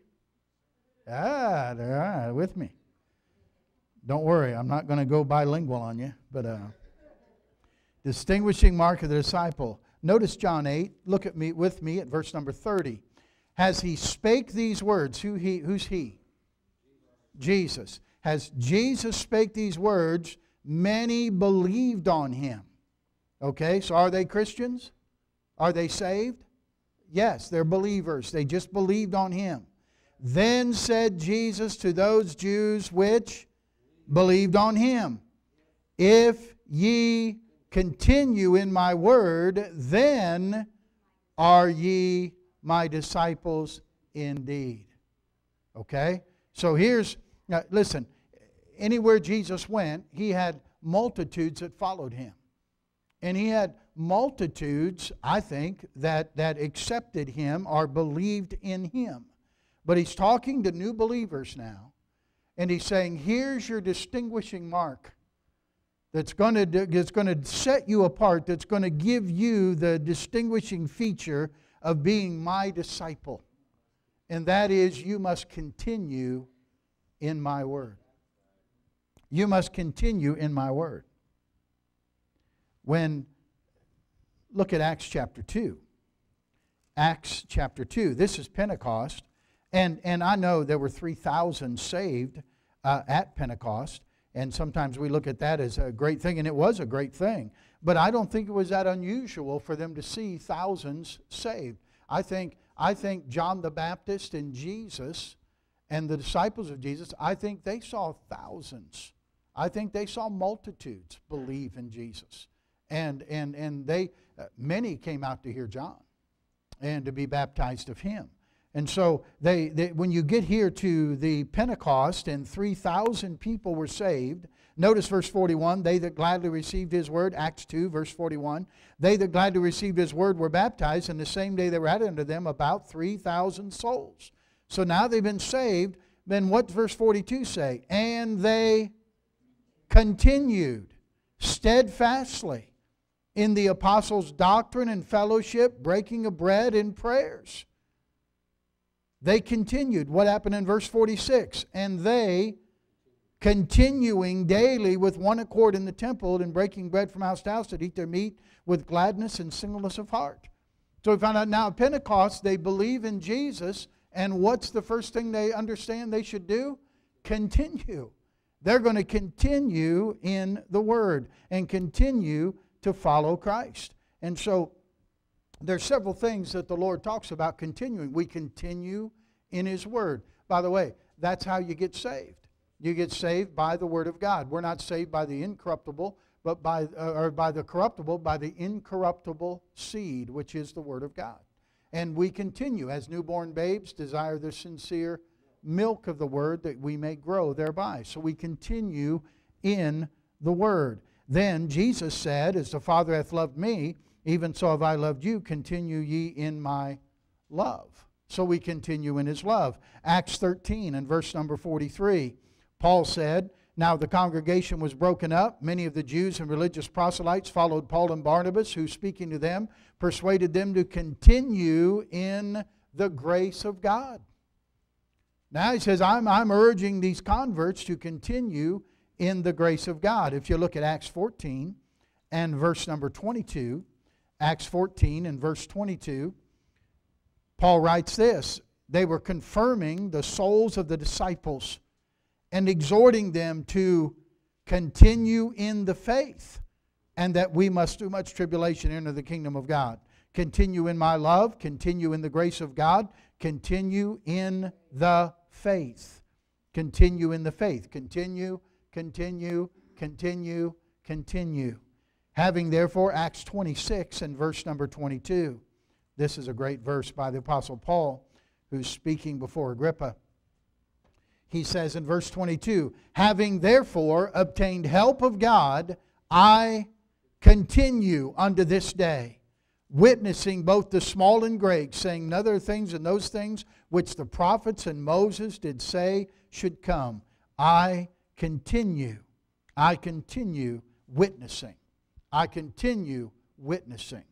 Ah, they're with me. Don't worry, I'm not going to go bilingual on you, but uh, distinguishing mark of the disciple. Notice John 8. Look at me with me at verse number 30. Has he spake these words? Who he, who's he? Jesus. Has Jesus spake these words? Many believed on him. Okay, so are they Christians? Are they saved? Yes, they're believers. They just believed on him. Then said Jesus to those Jews which believed on him, If ye continue in my word, then are ye my disciples indeed. Okay? So here's, now listen, anywhere Jesus went, he had multitudes that followed him. And he had multitudes, I think, that, that accepted him or believed in him. But he's talking to new believers now. And he's saying, here's your distinguishing mark that's going to, going to set you apart, that's going to give you the distinguishing feature of being my disciple. And that is, you must continue in my word. You must continue in my word. When, look at Acts chapter 2. Acts chapter 2. This is Pentecost. And, and I know there were 3,000 saved uh, at Pentecost. And sometimes we look at that as a great thing, and it was a great thing. But I don't think it was that unusual for them to see thousands saved. I think, I think John the Baptist and Jesus and the disciples of Jesus, I think they saw thousands. I think they saw multitudes believe in Jesus. And, and, and they, uh, many came out to hear John and to be baptized of him. And so they, they, when you get here to the Pentecost and 3,000 people were saved, notice verse 41, they that gladly received his word, Acts 2, verse 41, they that gladly received his word were baptized, and the same day there were added unto them about 3,000 souls. So now they've been saved. Then what verse 42 say? And they continued steadfastly in the apostles' doctrine and fellowship, breaking of bread and prayers. They continued. What happened in verse 46? And they, continuing daily with one accord in the temple and breaking bread from house to house, did eat their meat with gladness and singleness of heart. So we found out now at Pentecost, they believe in Jesus. And what's the first thing they understand they should do? Continue. They're going to continue in the Word and continue to follow Christ. And so there's several things that the Lord talks about continuing. We continue in His Word. By the way, that's how you get saved. You get saved by the Word of God. We're not saved by the incorruptible, but by uh, or by the corruptible, by the incorruptible seed, which is the Word of God. And we continue as newborn babes desire the sincere milk of the Word that we may grow thereby. So we continue in the Word. Then Jesus said, As the Father hath loved me, even so have I loved you. Continue ye in my love. So we continue in his love. Acts 13 and verse number 43. Paul said, Now the congregation was broken up. Many of the Jews and religious proselytes followed Paul and Barnabas, who, speaking to them, persuaded them to continue in the grace of God. Now he says, I'm, I'm urging these converts to continue in the grace of God. If you look at Acts 14 and verse number 22, Acts 14 and verse 22, Paul writes this They were confirming the souls of the disciples and exhorting them to continue in the faith and that we must through much tribulation enter the kingdom of God. Continue in my love, continue in the grace of God, continue in the faith. Continue in the faith. Continue, continue, continue, continue. Having therefore, Acts 26 and verse number 22. This is a great verse by the Apostle Paul, who's speaking before Agrippa. He says in verse 22 Having therefore obtained help of God, I continue unto this day, witnessing both the small and great, saying other things and those things which the prophets and Moses did say should come. I continue, I continue witnessing. I continue witnessing.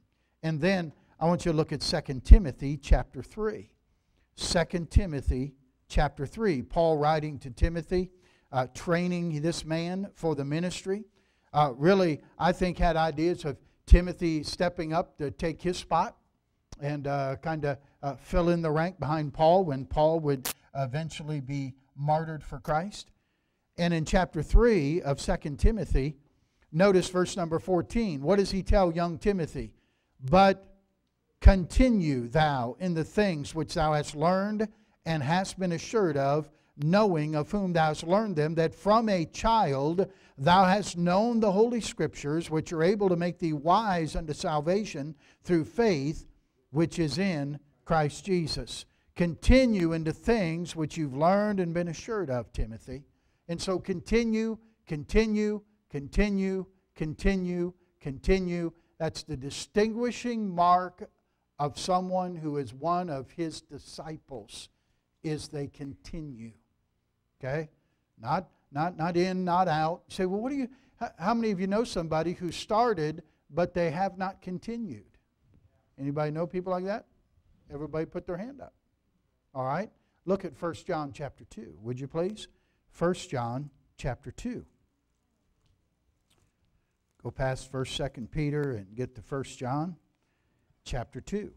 And then I want you to look at 2 Timothy chapter 3. 2 Timothy chapter 3. Paul writing to Timothy, uh, training this man for the ministry. Uh, really, I think, had ideas of Timothy stepping up to take his spot and uh, kind of uh, fill in the rank behind Paul when Paul would eventually be martyred for Christ. And in chapter 3 of 2 Timothy, Notice verse number 14. What does he tell young Timothy? But continue thou in the things which thou hast learned and hast been assured of, knowing of whom thou hast learned them, that from a child thou hast known the holy scriptures, which are able to make thee wise unto salvation through faith which is in Christ Jesus. Continue into things which you've learned and been assured of, Timothy. And so continue, continue, continue, continue, continue. That's the distinguishing mark of someone who is one of his disciples is they continue. Okay? Not not not in, not out. You say, well, what do you how many of you know somebody who started but they have not continued? Anybody know people like that? Everybody put their hand up. All right? Look at 1 John chapter 2, would you please? 1 John chapter 2. Go past 1st, 2nd Peter and get to 1st John chapter 2.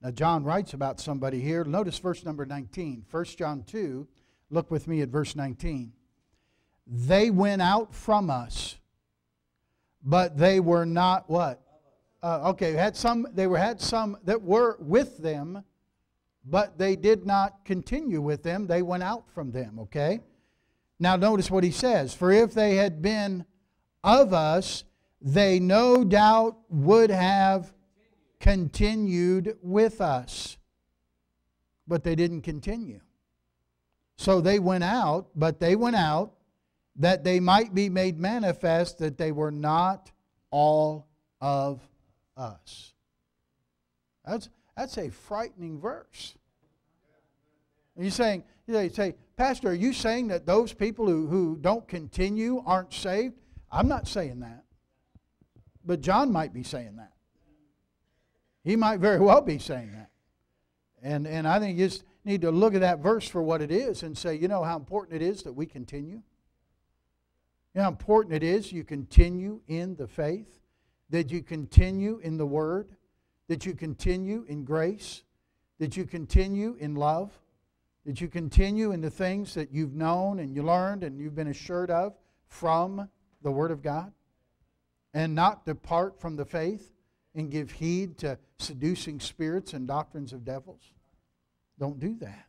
Now, John writes about somebody here. Notice verse number 19. 1 John 2, look with me at verse 19. They went out from us, but they were not what? uh, okay, had some, they were, had some that were with them, but they did not continue with them. They went out from them, okay? Now, notice what he says For if they had been of us, they no doubt would have continued with us. But they didn't continue. So they went out, but they went out that they might be made manifest that they were not all of us. That's, that's a frightening verse. Are you saying, you say, Pastor, are you saying that those people who, who don't continue aren't saved? I'm not saying that. But John might be saying that. He might very well be saying that. And, and I think you just need to look at that verse for what it is and say, you know how important it is that we continue? You know how important it is you continue in the faith, that you continue in the Word, that you continue in grace, that you continue in love, that you continue in the things that you've known and you learned and you've been assured of from the Word of God, and not depart from the faith and give heed to seducing spirits and doctrines of devils. Don't do that.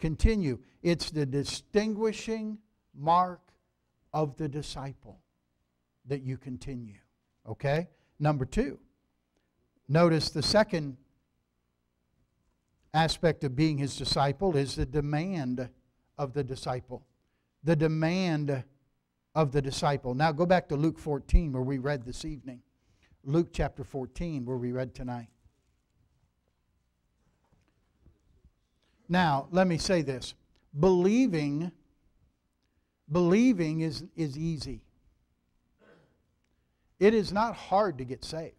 Continue. It's the distinguishing mark of the disciple that you continue. Okay? Number two, notice the second aspect of being his disciple is the demand of the disciple. The demand of the disciple. Now go back to Luke 14 where we read this evening. Luke chapter 14 where we read tonight. Now, let me say this. Believing Believing is, is easy. It is not hard to get saved.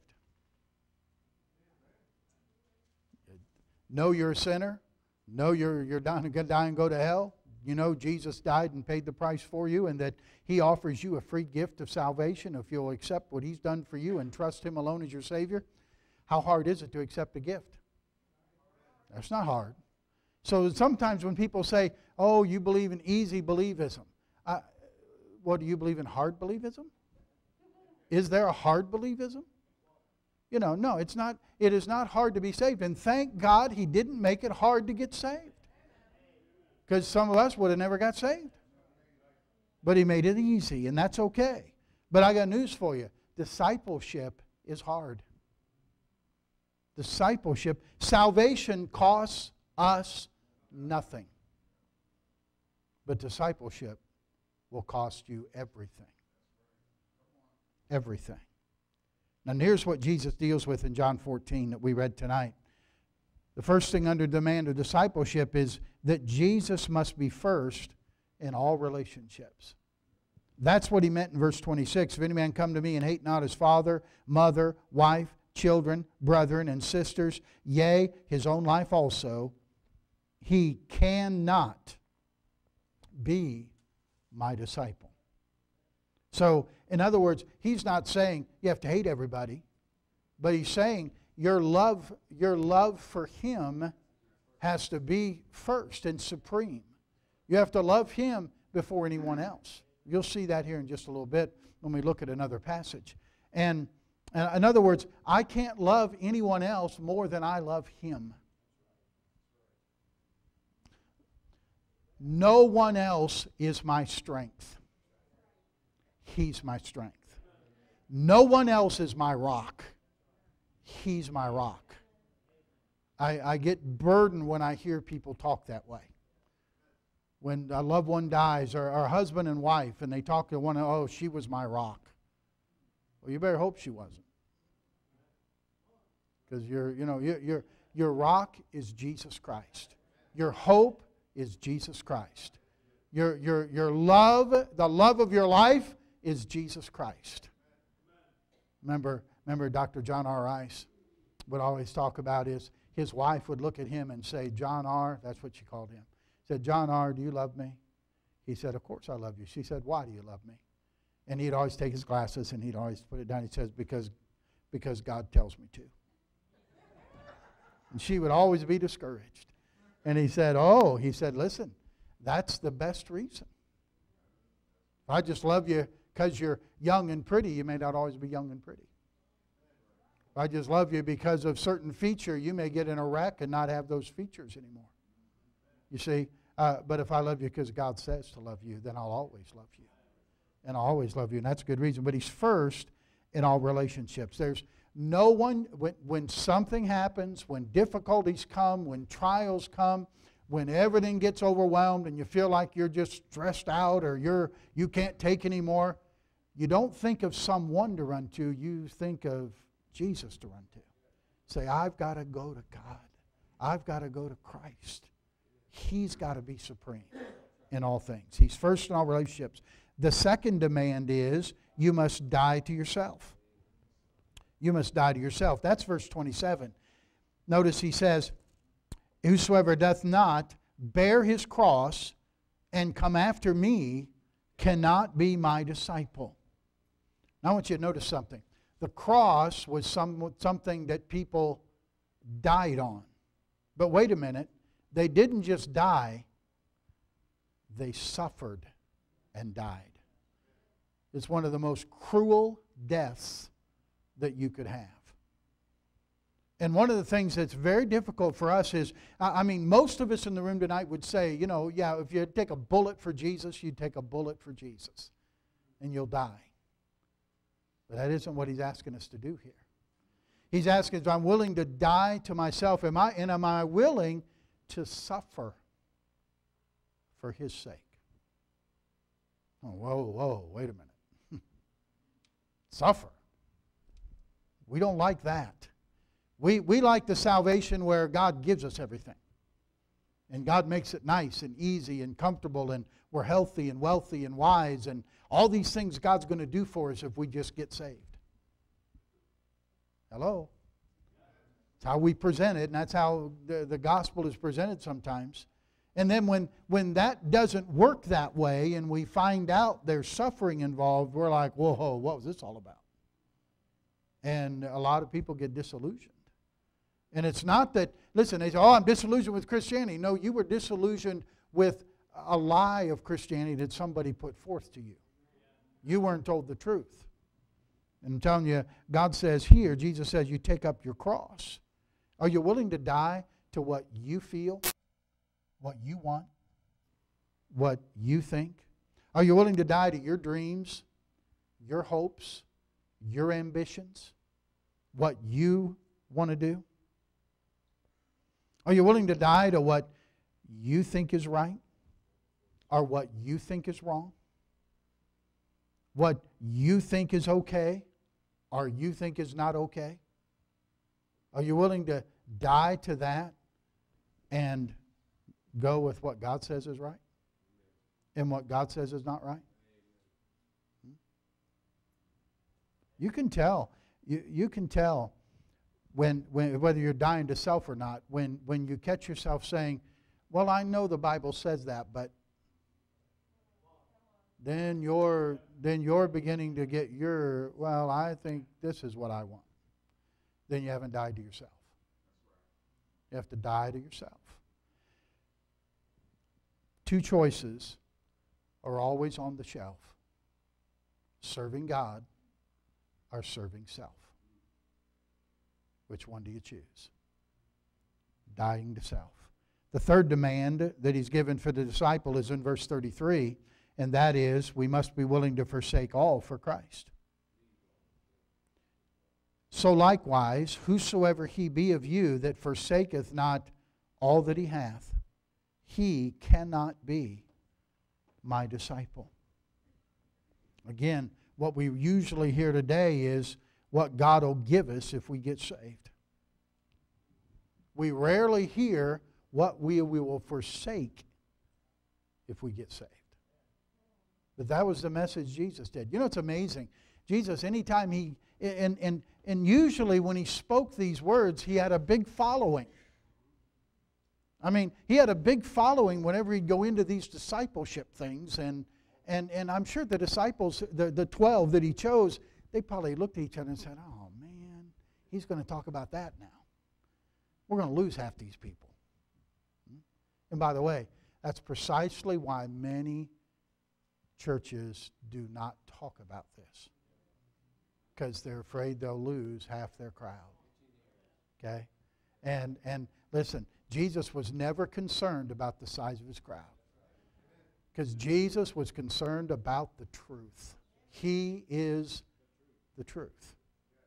Know you're a sinner. Know you're, you're dying, die and go to hell. You know Jesus died and paid the price for you, and that He offers you a free gift of salvation if you'll accept what He's done for you and trust Him alone as your Savior. How hard is it to accept a gift? That's not hard. So sometimes when people say, oh, you believe in easy believism, uh, what do you believe in hard believism? Is there a hard believism? You know, no, it's not. It is not hard to be saved, and thank God He didn't make it hard to get saved, because some of us would have never got saved. But He made it easy, and that's okay. But I got news for you: discipleship is hard. Discipleship, salvation costs us nothing, but discipleship will cost you everything. Everything. Now, here's what Jesus deals with in John 14 that we read tonight. The first thing under demand of discipleship is that Jesus must be first in all relationships. That's what he meant in verse 26. If any man come to me and hate not his father, mother, wife, children, brethren, and sisters, yea, his own life also, he cannot be my disciple. So, in other words, he's not saying you have to hate everybody, but he's saying your love, your love for him has to be first and supreme. You have to love him before anyone else. You'll see that here in just a little bit when we look at another passage. And, in other words, I can't love anyone else more than I love him. No one else is my strength. He's my strength. No one else is my rock. He's my rock. I, I get burdened when I hear people talk that way. When a loved one dies, or, or husband and wife, and they talk to one, oh, she was my rock. Well, you better hope she wasn't. Because your, you know, your, your, your rock is Jesus Christ. Your hope is Jesus Christ. Your, your, your love, the love of your life, is Jesus Christ. Remember, remember Dr. John R. Rice would always talk about is his wife would look at him and say, John R., that's what she called him. Said, John R., do you love me? He said, Of course I love you. She said, Why do you love me? And he'd always take his glasses and he'd always put it down. He says, Because, because God tells me to. And she would always be discouraged. And he said, Oh, he said, listen, that's the best reason. If I just love you because you're young and pretty, you may not always be young and pretty. I just love you because of certain feature, you may get in a wreck and not have those features anymore. You see, uh, but if I love you because God says to love you, then I'll always love you. And I'll always love you, and that's a good reason. But He's first in all relationships. There's no one, when, when something happens, when difficulties come, when trials come, when everything gets overwhelmed and you feel like you're just stressed out or you're, you can't take anymore, you don't think of someone to run to, you think of Jesus to run to. Say, I've got to go to God. I've got to go to Christ. He's got to be supreme in all things. He's first in all relationships. The second demand is you must die to yourself. You must die to yourself. That's verse 27. Notice he says, Whosoever doth not bear his cross and come after me cannot be my disciple. Now I want you to notice something. The cross was some, something that people died on. But wait a minute, they didn't just die, they suffered and died. It's one of the most cruel deaths that you could have. And one of the things that's very difficult for us is I mean, most of us in the room tonight would say, you know, yeah, if you take a bullet for Jesus, you'd take a bullet for Jesus and you'll die. But that isn't what he's asking us to do here. He's asking if I'm willing to die to myself. Am I, and am I willing to suffer for his sake? Oh, whoa, whoa, wait a minute. *laughs* suffer. We don't like that. We, we like the salvation where God gives us everything. And God makes it nice and easy and comfortable, and we're healthy and wealthy and wise, and all these things God's going to do for us if we just get saved. Hello? That's how we present it, and that's how the, the gospel is presented sometimes. And then when, when that doesn't work that way and we find out there's suffering involved, we're like, whoa, what was this all about? And a lot of people get disillusioned. And it's not that, listen, they say, oh, I'm disillusioned with Christianity. No, you were disillusioned with a lie of Christianity that somebody put forth to you. You weren't told the truth. And I'm telling you, God says here, Jesus says, you take up your cross. Are you willing to die to what you feel, what you want, what you think? Are you willing to die to your dreams, your hopes, your ambitions, what you want to do? Are you willing to die to what you think is right or what you think is wrong? What you think is okay or you think is not okay? Are you willing to die to that and go with what God says is right and what God says is not right? Hmm? You can tell. You, you can tell when, when, whether you're dying to self or not, when, when you catch yourself saying, Well, I know the Bible says that, but then you're, then you're beginning to get your, well, I think this is what I want. Then you haven't died to yourself. You have to die to yourself. Two choices are always on the shelf serving God or serving self. Which one do you choose? Dying to self. The third demand that he's given for the disciple is in verse 33, and that is we must be willing to forsake all for Christ. So likewise, whosoever he be of you that forsaketh not all that he hath, he cannot be my disciple. Again, what we usually hear today is what God will give us if we get saved. We rarely hear what we, we will forsake if we get saved. But that was the message Jesus did. You know, it's amazing. Jesus, anytime he, and, and, and usually when he spoke these words, he had a big following. I mean, he had a big following whenever he'd go into these discipleship things. And, and, and I'm sure the disciples, the, the 12 that he chose, they probably looked at each other and said, oh man, he's going to talk about that now. We're going to lose half these people. Hmm? And by the way, that's precisely why many churches do not talk about this. because they're afraid they'll lose half their crowd. Okay? And, and listen, Jesus was never concerned about the size of his crowd because Jesus was concerned about the truth. He is the truth.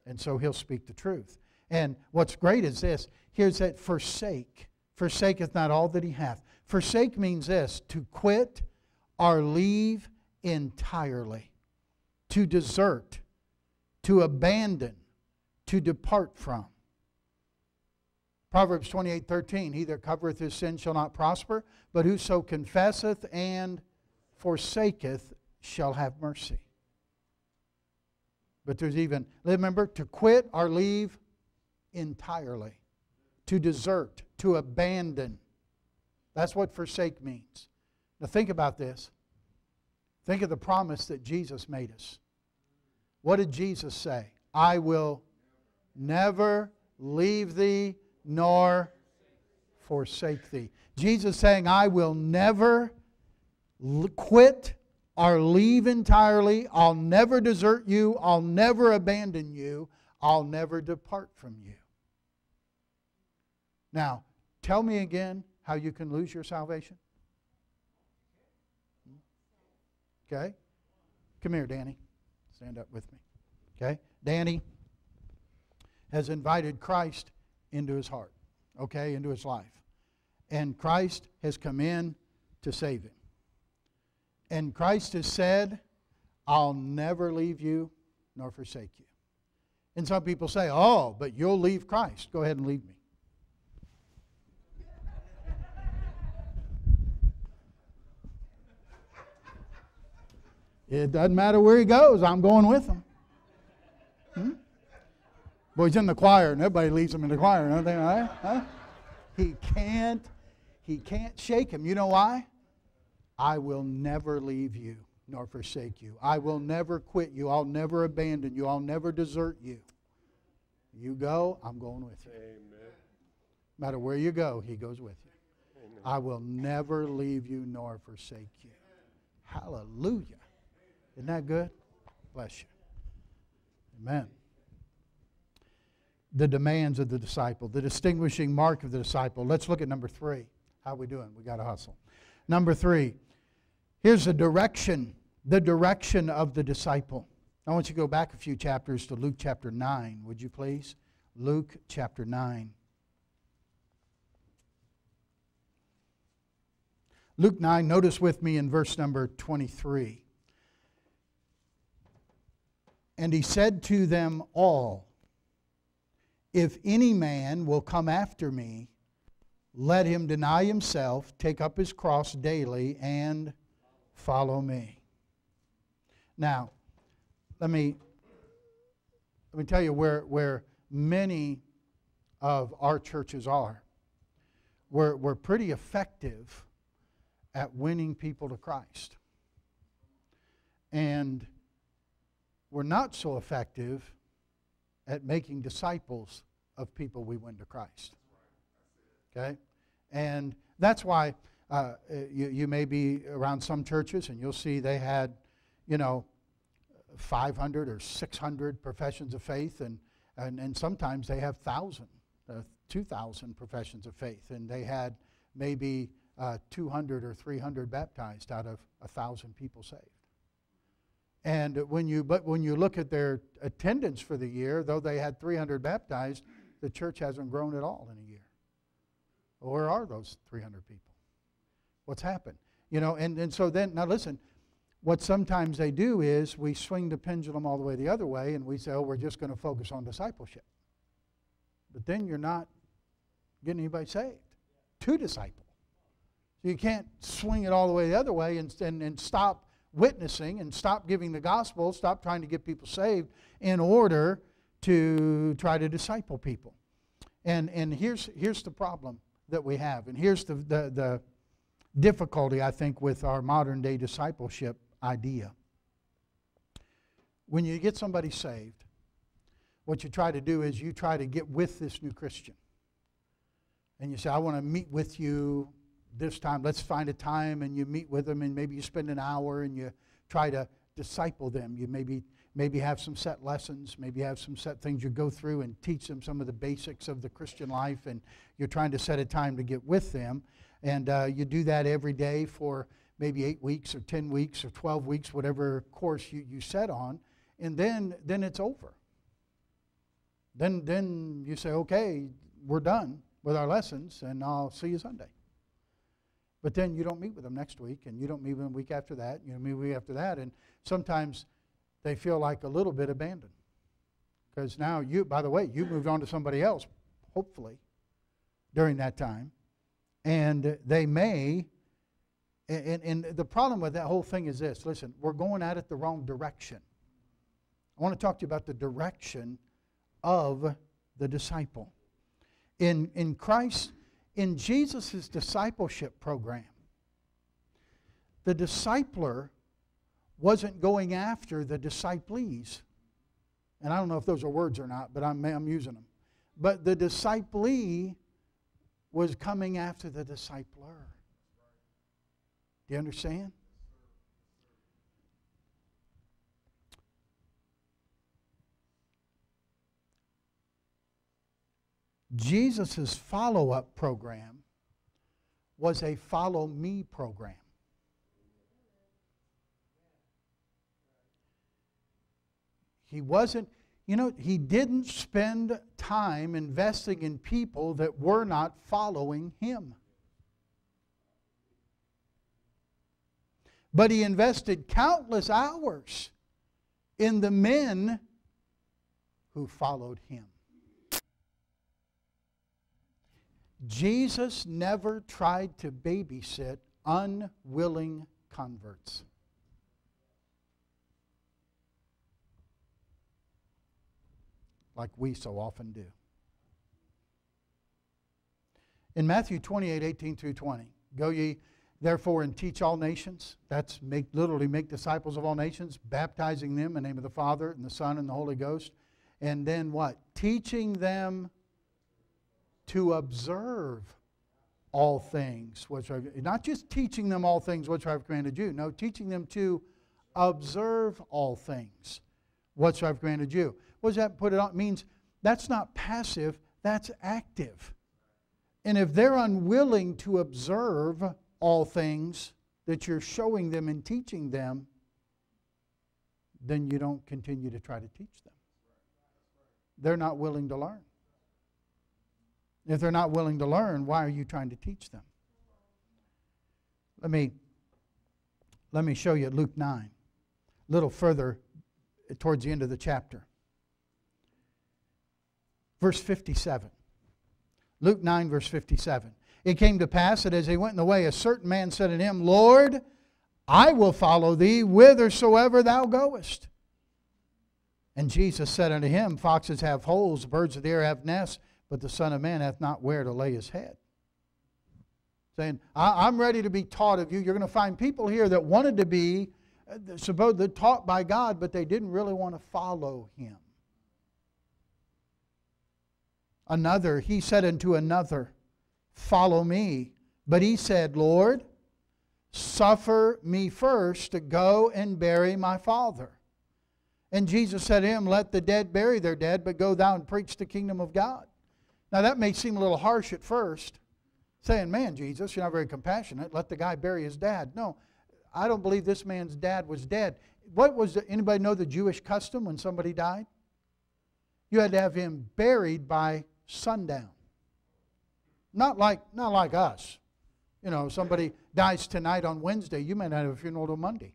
And so he'll speak the truth. And what's great is this here's that forsake. Forsaketh not all that he hath. Forsake means this to quit or leave entirely, to desert, to abandon, to depart from. Proverbs 28 13, He that covereth his sin shall not prosper, but whoso confesseth and forsaketh shall have mercy. But there's even, remember, to quit or leave entirely, to desert, to abandon. That's what forsake means. Now think about this. Think of the promise that Jesus made us. What did Jesus say? I will never leave thee nor forsake thee. Jesus saying, I will never quit or leave entirely. I'll never desert you. I'll never abandon you. I'll never depart from you. Now, tell me again how you can lose your salvation. Okay? Come here, Danny. Stand up with me. Okay? Danny has invited Christ into his heart, okay, into his life. And Christ has come in to save him. And Christ has said, I'll never leave you nor forsake you. And some people say, Oh, but you'll leave Christ. Go ahead and leave me. It doesn't matter where he goes, I'm going with him. Hmm? Boy, he's in the choir, and everybody leaves him in the choir, don't they? Right? Huh? He can't, he can't shake him. You know why? I will never leave you nor forsake you. I will never quit you. I'll never abandon you. I'll never desert you. You go, I'm going with you. Amen. No matter where you go, he goes with you. Amen. I will never leave you nor forsake you. Hallelujah. Isn't that good? Bless you. Amen. The demands of the disciple, the distinguishing mark of the disciple. Let's look at number three. How are we doing? We got to hustle. Number three, Here's the direction, the direction of the disciple. I want you to go back a few chapters to Luke chapter 9, would you please? Luke chapter 9. Luke 9, notice with me in verse number 23. And he said to them all, If any man will come after me, let him deny himself, take up his cross daily, and follow me. Now, let me let me tell you where where many of our churches are. We're, we're pretty effective at winning people to Christ. And we're not so effective at making disciples of people we win to Christ. Okay? And that's why uh, you, you may be around some churches and you'll see they had, you know, 500 or 600 professions of faith, and, and, and sometimes they have 1,000, uh, 2,000 professions of faith, and they had maybe uh, 200 or 300 baptized out of 1,000 people saved. And when you, but when you look at their attendance for the year, though they had 300 baptized, the church hasn't grown at all in a year. where are those 300 people? What's happened. You know, and, and so then, now listen, what sometimes they do is we swing the pendulum all the way the other way and we say, oh, we're just going to focus on discipleship. But then you're not getting anybody saved to disciple. So you can't swing it all the way the other way and, and, and stop witnessing and stop giving the gospel, stop trying to get people saved in order to try to disciple people. And, and here's, here's the problem that we have, and here's the, the, the difficulty, I think, with our modern day discipleship idea. When you get somebody saved, what you try to do is you try to get with this new Christian. And you say, I want to meet with you this time. Let's find a time and you meet with them and maybe you spend an hour and you try to disciple them. You maybe maybe have some set lessons, maybe have some set things you go through and teach them some of the basics of the Christian life, and you're trying to set a time to get with them. And uh, you do that every day for maybe eight weeks or 10 weeks or 12 weeks, whatever course you, you set on, and then, then it's over. Then, then you say, okay, we're done with our lessons, and I'll see you Sunday. But then you don't meet with them next week, and you don't meet with them week after that, you don't meet week after that, and sometimes they feel like a little bit abandoned. Because now you, by the way, you've moved on to somebody else, hopefully, during that time. And they may, and, and the problem with that whole thing is this listen, we're going at it the wrong direction. I want to talk to you about the direction of the disciple. In, in Christ, in Jesus' discipleship program, the discipler wasn't going after the disciples. And I don't know if those are words or not, but I'm, I'm using them. But the disciplee was coming after the discipler. Do you understand? Jesus' follow up program was a follow me program. He wasn't, you know, he didn't spend time investing in people that were not following him. But he invested countless hours in the men who followed him. Jesus never tried to babysit unwilling converts. Like we so often do. In Matthew 28 18 through 20, go ye therefore and teach all nations. That's make, literally make disciples of all nations, baptizing them in the name of the Father and the Son and the Holy Ghost. And then what? Teaching them to observe all things which I've, not just teaching them all things which I've commanded you, no, teaching them to observe all things which I've commanded you. What does that put it on? It means that's not passive, that's active. And if they're unwilling to observe all things that you're showing them and teaching them, then you don't continue to try to teach them. They're not willing to learn. If they're not willing to learn, why are you trying to teach them? Let me, let me show you Luke 9, a little further towards the end of the chapter. Verse 57. Luke 9, verse 57. It came to pass that as he went in the way, a certain man said unto him, Lord, I will follow thee whithersoever thou goest. And Jesus said unto him, Foxes have holes, birds of the air have nests but the Son of Man hath not where to lay his head. Saying, I, am ready to be taught of you. You're going to find people here that wanted to be uh, supposed taught by God, but they didn't really want to follow him. Another, he said unto another, Follow me. But he said, Lord, suffer me first to go and bury my father. And Jesus said to him, Let the dead bury their dead, but go thou and preach the kingdom of God. Now, that may seem a little harsh at first, saying, Man, Jesus, you're not very compassionate. Let the guy bury his dad. No, I don't believe this man's dad was dead. What was the, anybody know the Jewish custom when somebody died? You had to have him buried by sundown. Not like, not like us. You know, somebody dies tonight on Wednesday, you may not have a funeral till Monday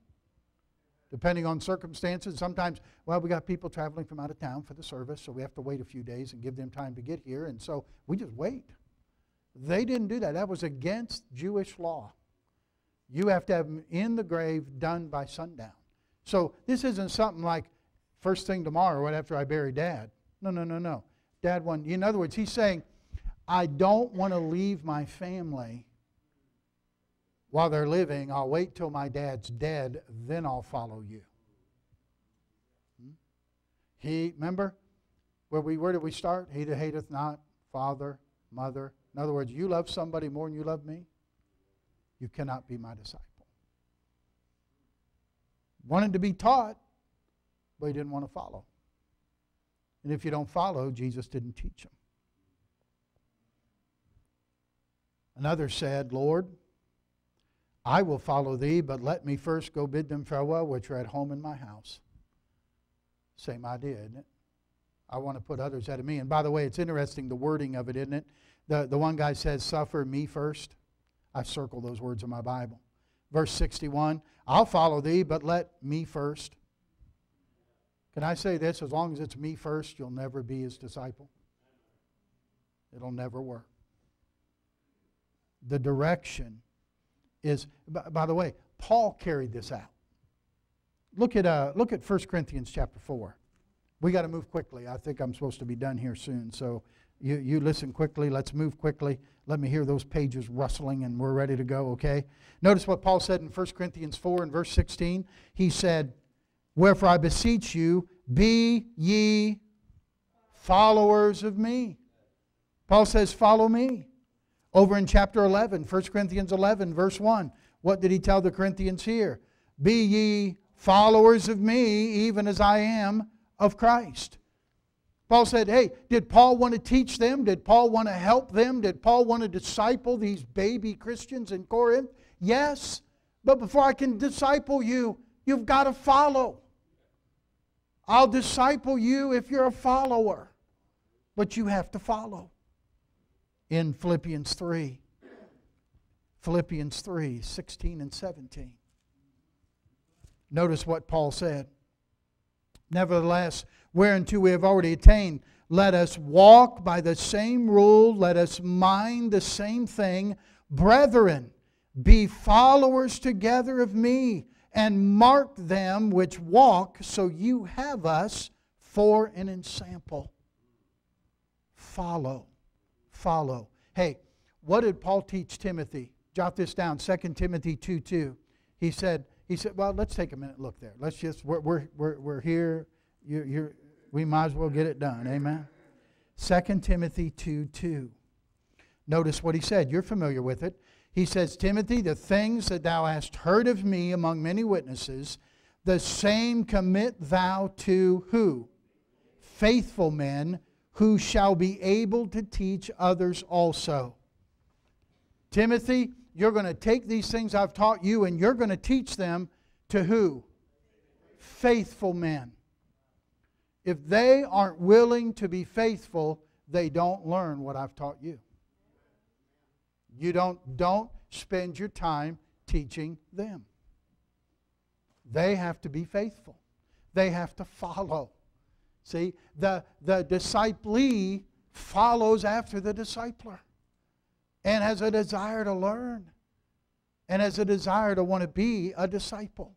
depending on circumstances. Sometimes, well, we got people traveling from out of town for the service, so we have to wait a few days and give them time to get here, and so we just wait. They didn't do that. That was against Jewish law. You have to have them in the grave done by sundown. So this isn't something like first thing tomorrow, right after I bury dad. No, no, no, no. Dad one. In other words, he's saying, I don't want to leave my family while they're living, I'll wait till my dad's dead, then I'll follow you. Hmm? He, remember, where, we, where did we start? He that hateth not father, mother. In other words, you love somebody more than you love me, you cannot be my disciple. Wanted to be taught, but he didn't want to follow. And if you don't follow, Jesus didn't teach them. Another said, Lord, I will follow thee, but let me first go bid them farewell, which are at home in my house. Same idea, isn't it? I want to put others ahead of me. And by the way, it's interesting the wording of it, isn't it? The, the one guy says, Suffer me first. I circle those words in my Bible. Verse 61 I'll follow thee, but let me first. Can I say this? As long as it's me first, you'll never be his disciple. It'll never work. The direction is, by, by the way, Paul carried this out. Look at, uh, look at 1 Corinthians chapter 4. We got to move quickly. I think I'm supposed to be done here soon. So you, you listen quickly. Let's move quickly. Let me hear those pages rustling and we're ready to go, okay? Notice what Paul said in 1 Corinthians 4 and verse 16. He said, Wherefore I beseech you, be ye followers of me. Paul says, Follow me. Over in chapter 11, 1 Corinthians 11, verse 1, what did he tell the Corinthians here? Be ye followers of me, even as I am of Christ. Paul said, Hey, did Paul want to teach them? Did Paul want to help them? Did Paul want to disciple these baby Christians in Corinth? Yes. But before I can disciple you, you've got to follow. I'll disciple you if you're a follower, but you have to follow. In Philippians 3, Philippians 3 16 and 17. Notice what Paul said. Nevertheless, whereunto we have already attained, let us walk by the same rule, let us mind the same thing. Brethren, be followers together of me and mark them which walk, so you have us for an ensample. Follow. Follow. Hey, what did Paul teach Timothy? Jot this down 2 Timothy 2 2. He said, he said, well, let's take a minute look there. Let's just, we're, we're, we're, we're here. You, you're, we might as well get it done. Amen. 2 Timothy 2 2. Notice what he said. You're familiar with it. He says, Timothy, the things that thou hast heard of me among many witnesses, the same commit thou to who? Faithful men who shall be able to teach others also. Timothy, you're going to take these things I've taught you and you're going to teach them to who? Faithful men. If they aren't willing to be faithful, they don't learn what I've taught you. You don't, don't spend your time teaching them. They have to be faithful. They have to follow. See, the, the disciplee follows after the discipler and has a desire to learn and has a desire to want to be a disciple.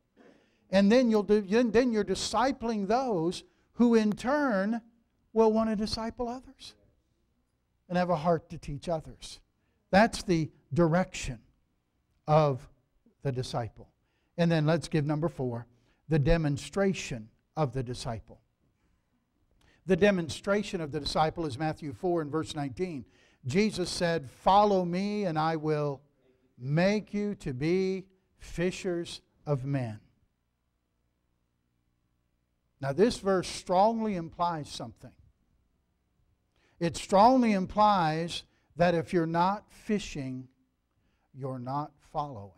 And then, you'll do, then you're discipling those who in turn will want to disciple others and have a heart to teach others. That's the direction of the disciple. And then let's give number four the demonstration of the disciple. The demonstration of the disciple is Matthew 4 and verse 19. Jesus said, Follow me, and I will make you to be fishers of men. Now, this verse strongly implies something. It strongly implies that if you're not fishing, you're not following.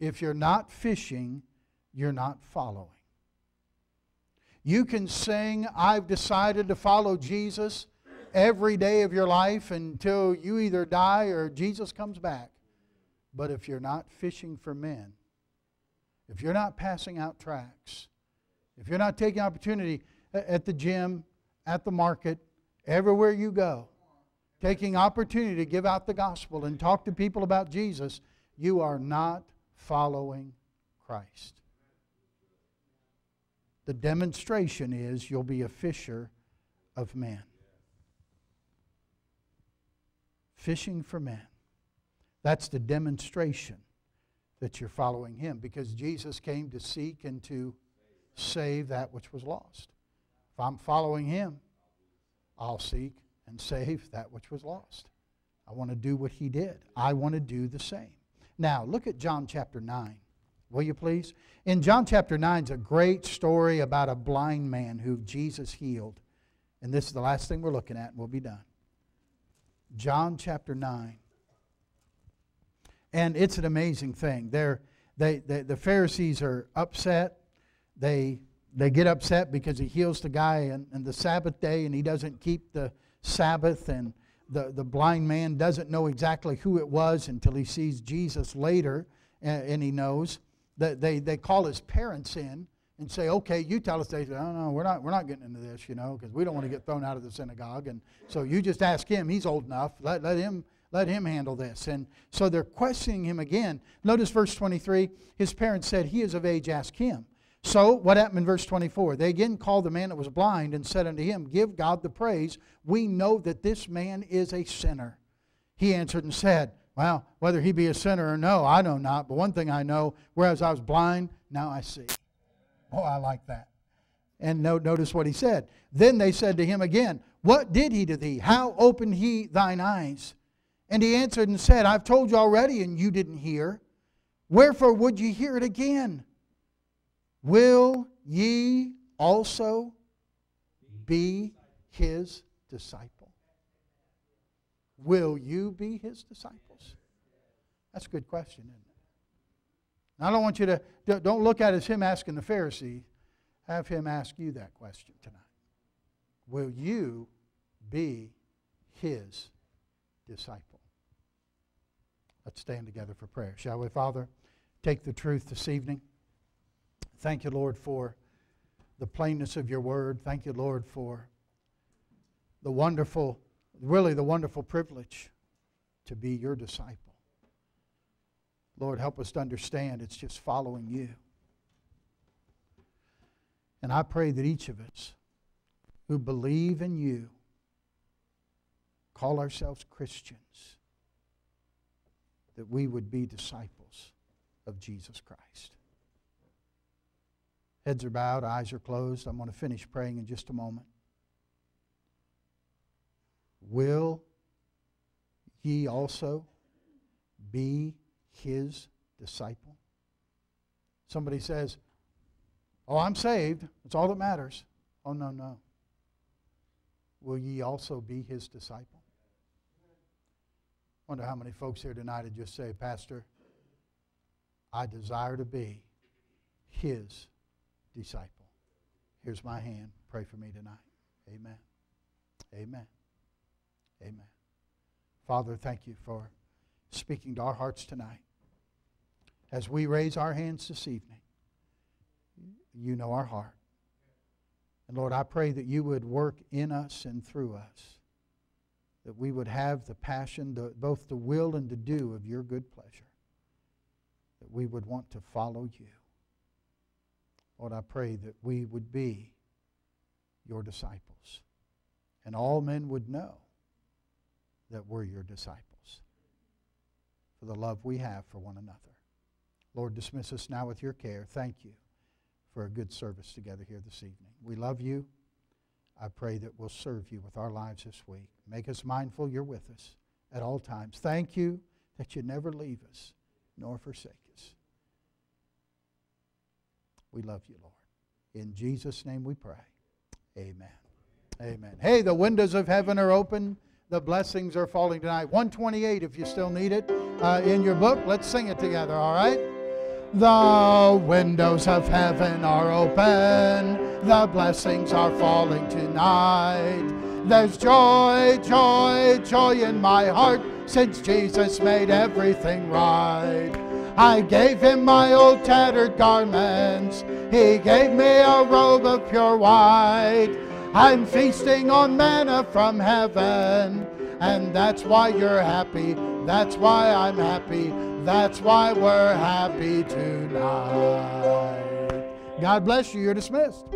If you're not fishing, you're not following. You can sing, I've decided to follow Jesus every day of your life until you either die or Jesus comes back. But if you're not fishing for men, if you're not passing out tracts, if you're not taking opportunity at the gym, at the market, everywhere you go, taking opportunity to give out the gospel and talk to people about Jesus, you are not following Christ. The demonstration is you'll be a fisher of men. Fishing for men. That's the demonstration that you're following him because Jesus came to seek and to save that which was lost. If I'm following him, I'll seek and save that which was lost. I want to do what he did. I want to do the same. Now, look at John chapter 9 will you please? In John chapter 9 is a great story about a blind man who Jesus healed. And this is the last thing we're looking at, and we'll be done. John chapter 9. And it's an amazing thing. They're, they, they, the Pharisees are upset. They, they get upset because he heals the guy on, on the Sabbath day and he doesn't keep the Sabbath. And the, the blind man doesn't know exactly who it was until he sees Jesus later and, and he knows. That they, they call his parents in and say, okay, you tell us. They say, oh, no, we're not, we're not getting into this, you know, because we don't want to get thrown out of the synagogue. And so you just ask him. He's old enough. Let, let, him, let him handle this. And so they're questioning him again. Notice verse 23. His parents said, he is of age, ask him. So what happened in verse 24? They again called the man that was blind and said unto him, Give God the praise. We know that this man is a sinner. He answered and said, Well, whether he be a sinner or no, I know not. But one thing I know, whereas I was blind, now I see. Oh, I like that. And notice what he said. Then they said to him again, What did he to thee? How opened he thine eyes? And he answered and said, I've told you already, and you didn't hear. Wherefore would ye hear it again? Will ye also be his disciple? Will you be his disciples? That's a good question, isn't it? I don't want you to, don't look at it as him asking the Pharisee. Have him ask you that question tonight. Will you be his disciple? Let's stand together for prayer, shall we, Father? Take the truth this evening. Thank you, Lord, for the plainness of your word. Thank you, Lord, for the wonderful, really the wonderful privilege to be your disciple. Lord, help us to understand it's just following you. And I pray that each of us who believe in you call ourselves Christians, that we would be disciples of Jesus Christ. Heads are bowed, eyes are closed. I'm going to finish praying in just a moment. Will ye also be his disciple? Somebody says, Oh, I'm saved. That's all that matters. Oh, no, no. Will ye also be his disciple? Wonder how many folks here tonight would just say, Pastor, I desire to be his disciple. Here's my hand. Pray for me tonight. Amen. Amen. Amen. Father, thank you for speaking to our hearts tonight. As we raise our hands this evening, you know our heart. And Lord, I pray that you would work in us and through us, that we would have the passion, the, both the will and the do of your good pleasure, that we would want to follow you. Lord, I pray that we would be your disciples. And all men would know that we're your disciples for the love we have for one another. Lord, dismiss us now with your care. Thank you for a good service together here this evening. We love you. I pray that we'll serve you with our lives this week. Make us mindful you're with us at all times. Thank you that you never leave us nor forsake us. We love you, Lord. In Jesus' name we pray. Amen. Amen. Hey, the windows of heaven are open. The blessings are falling tonight. 128, if you still need it uh, in your book. Let's sing it together, all right? The windows of heaven are open. The blessings are falling tonight. There's joy, joy, joy in my heart since Jesus made everything right. I gave him my old tattered garments. He gave me a robe of pure white. I'm feasting on manna from heaven. And that's why you're happy. That's why I'm happy. That's why we're happy tonight. God bless you. You're dismissed.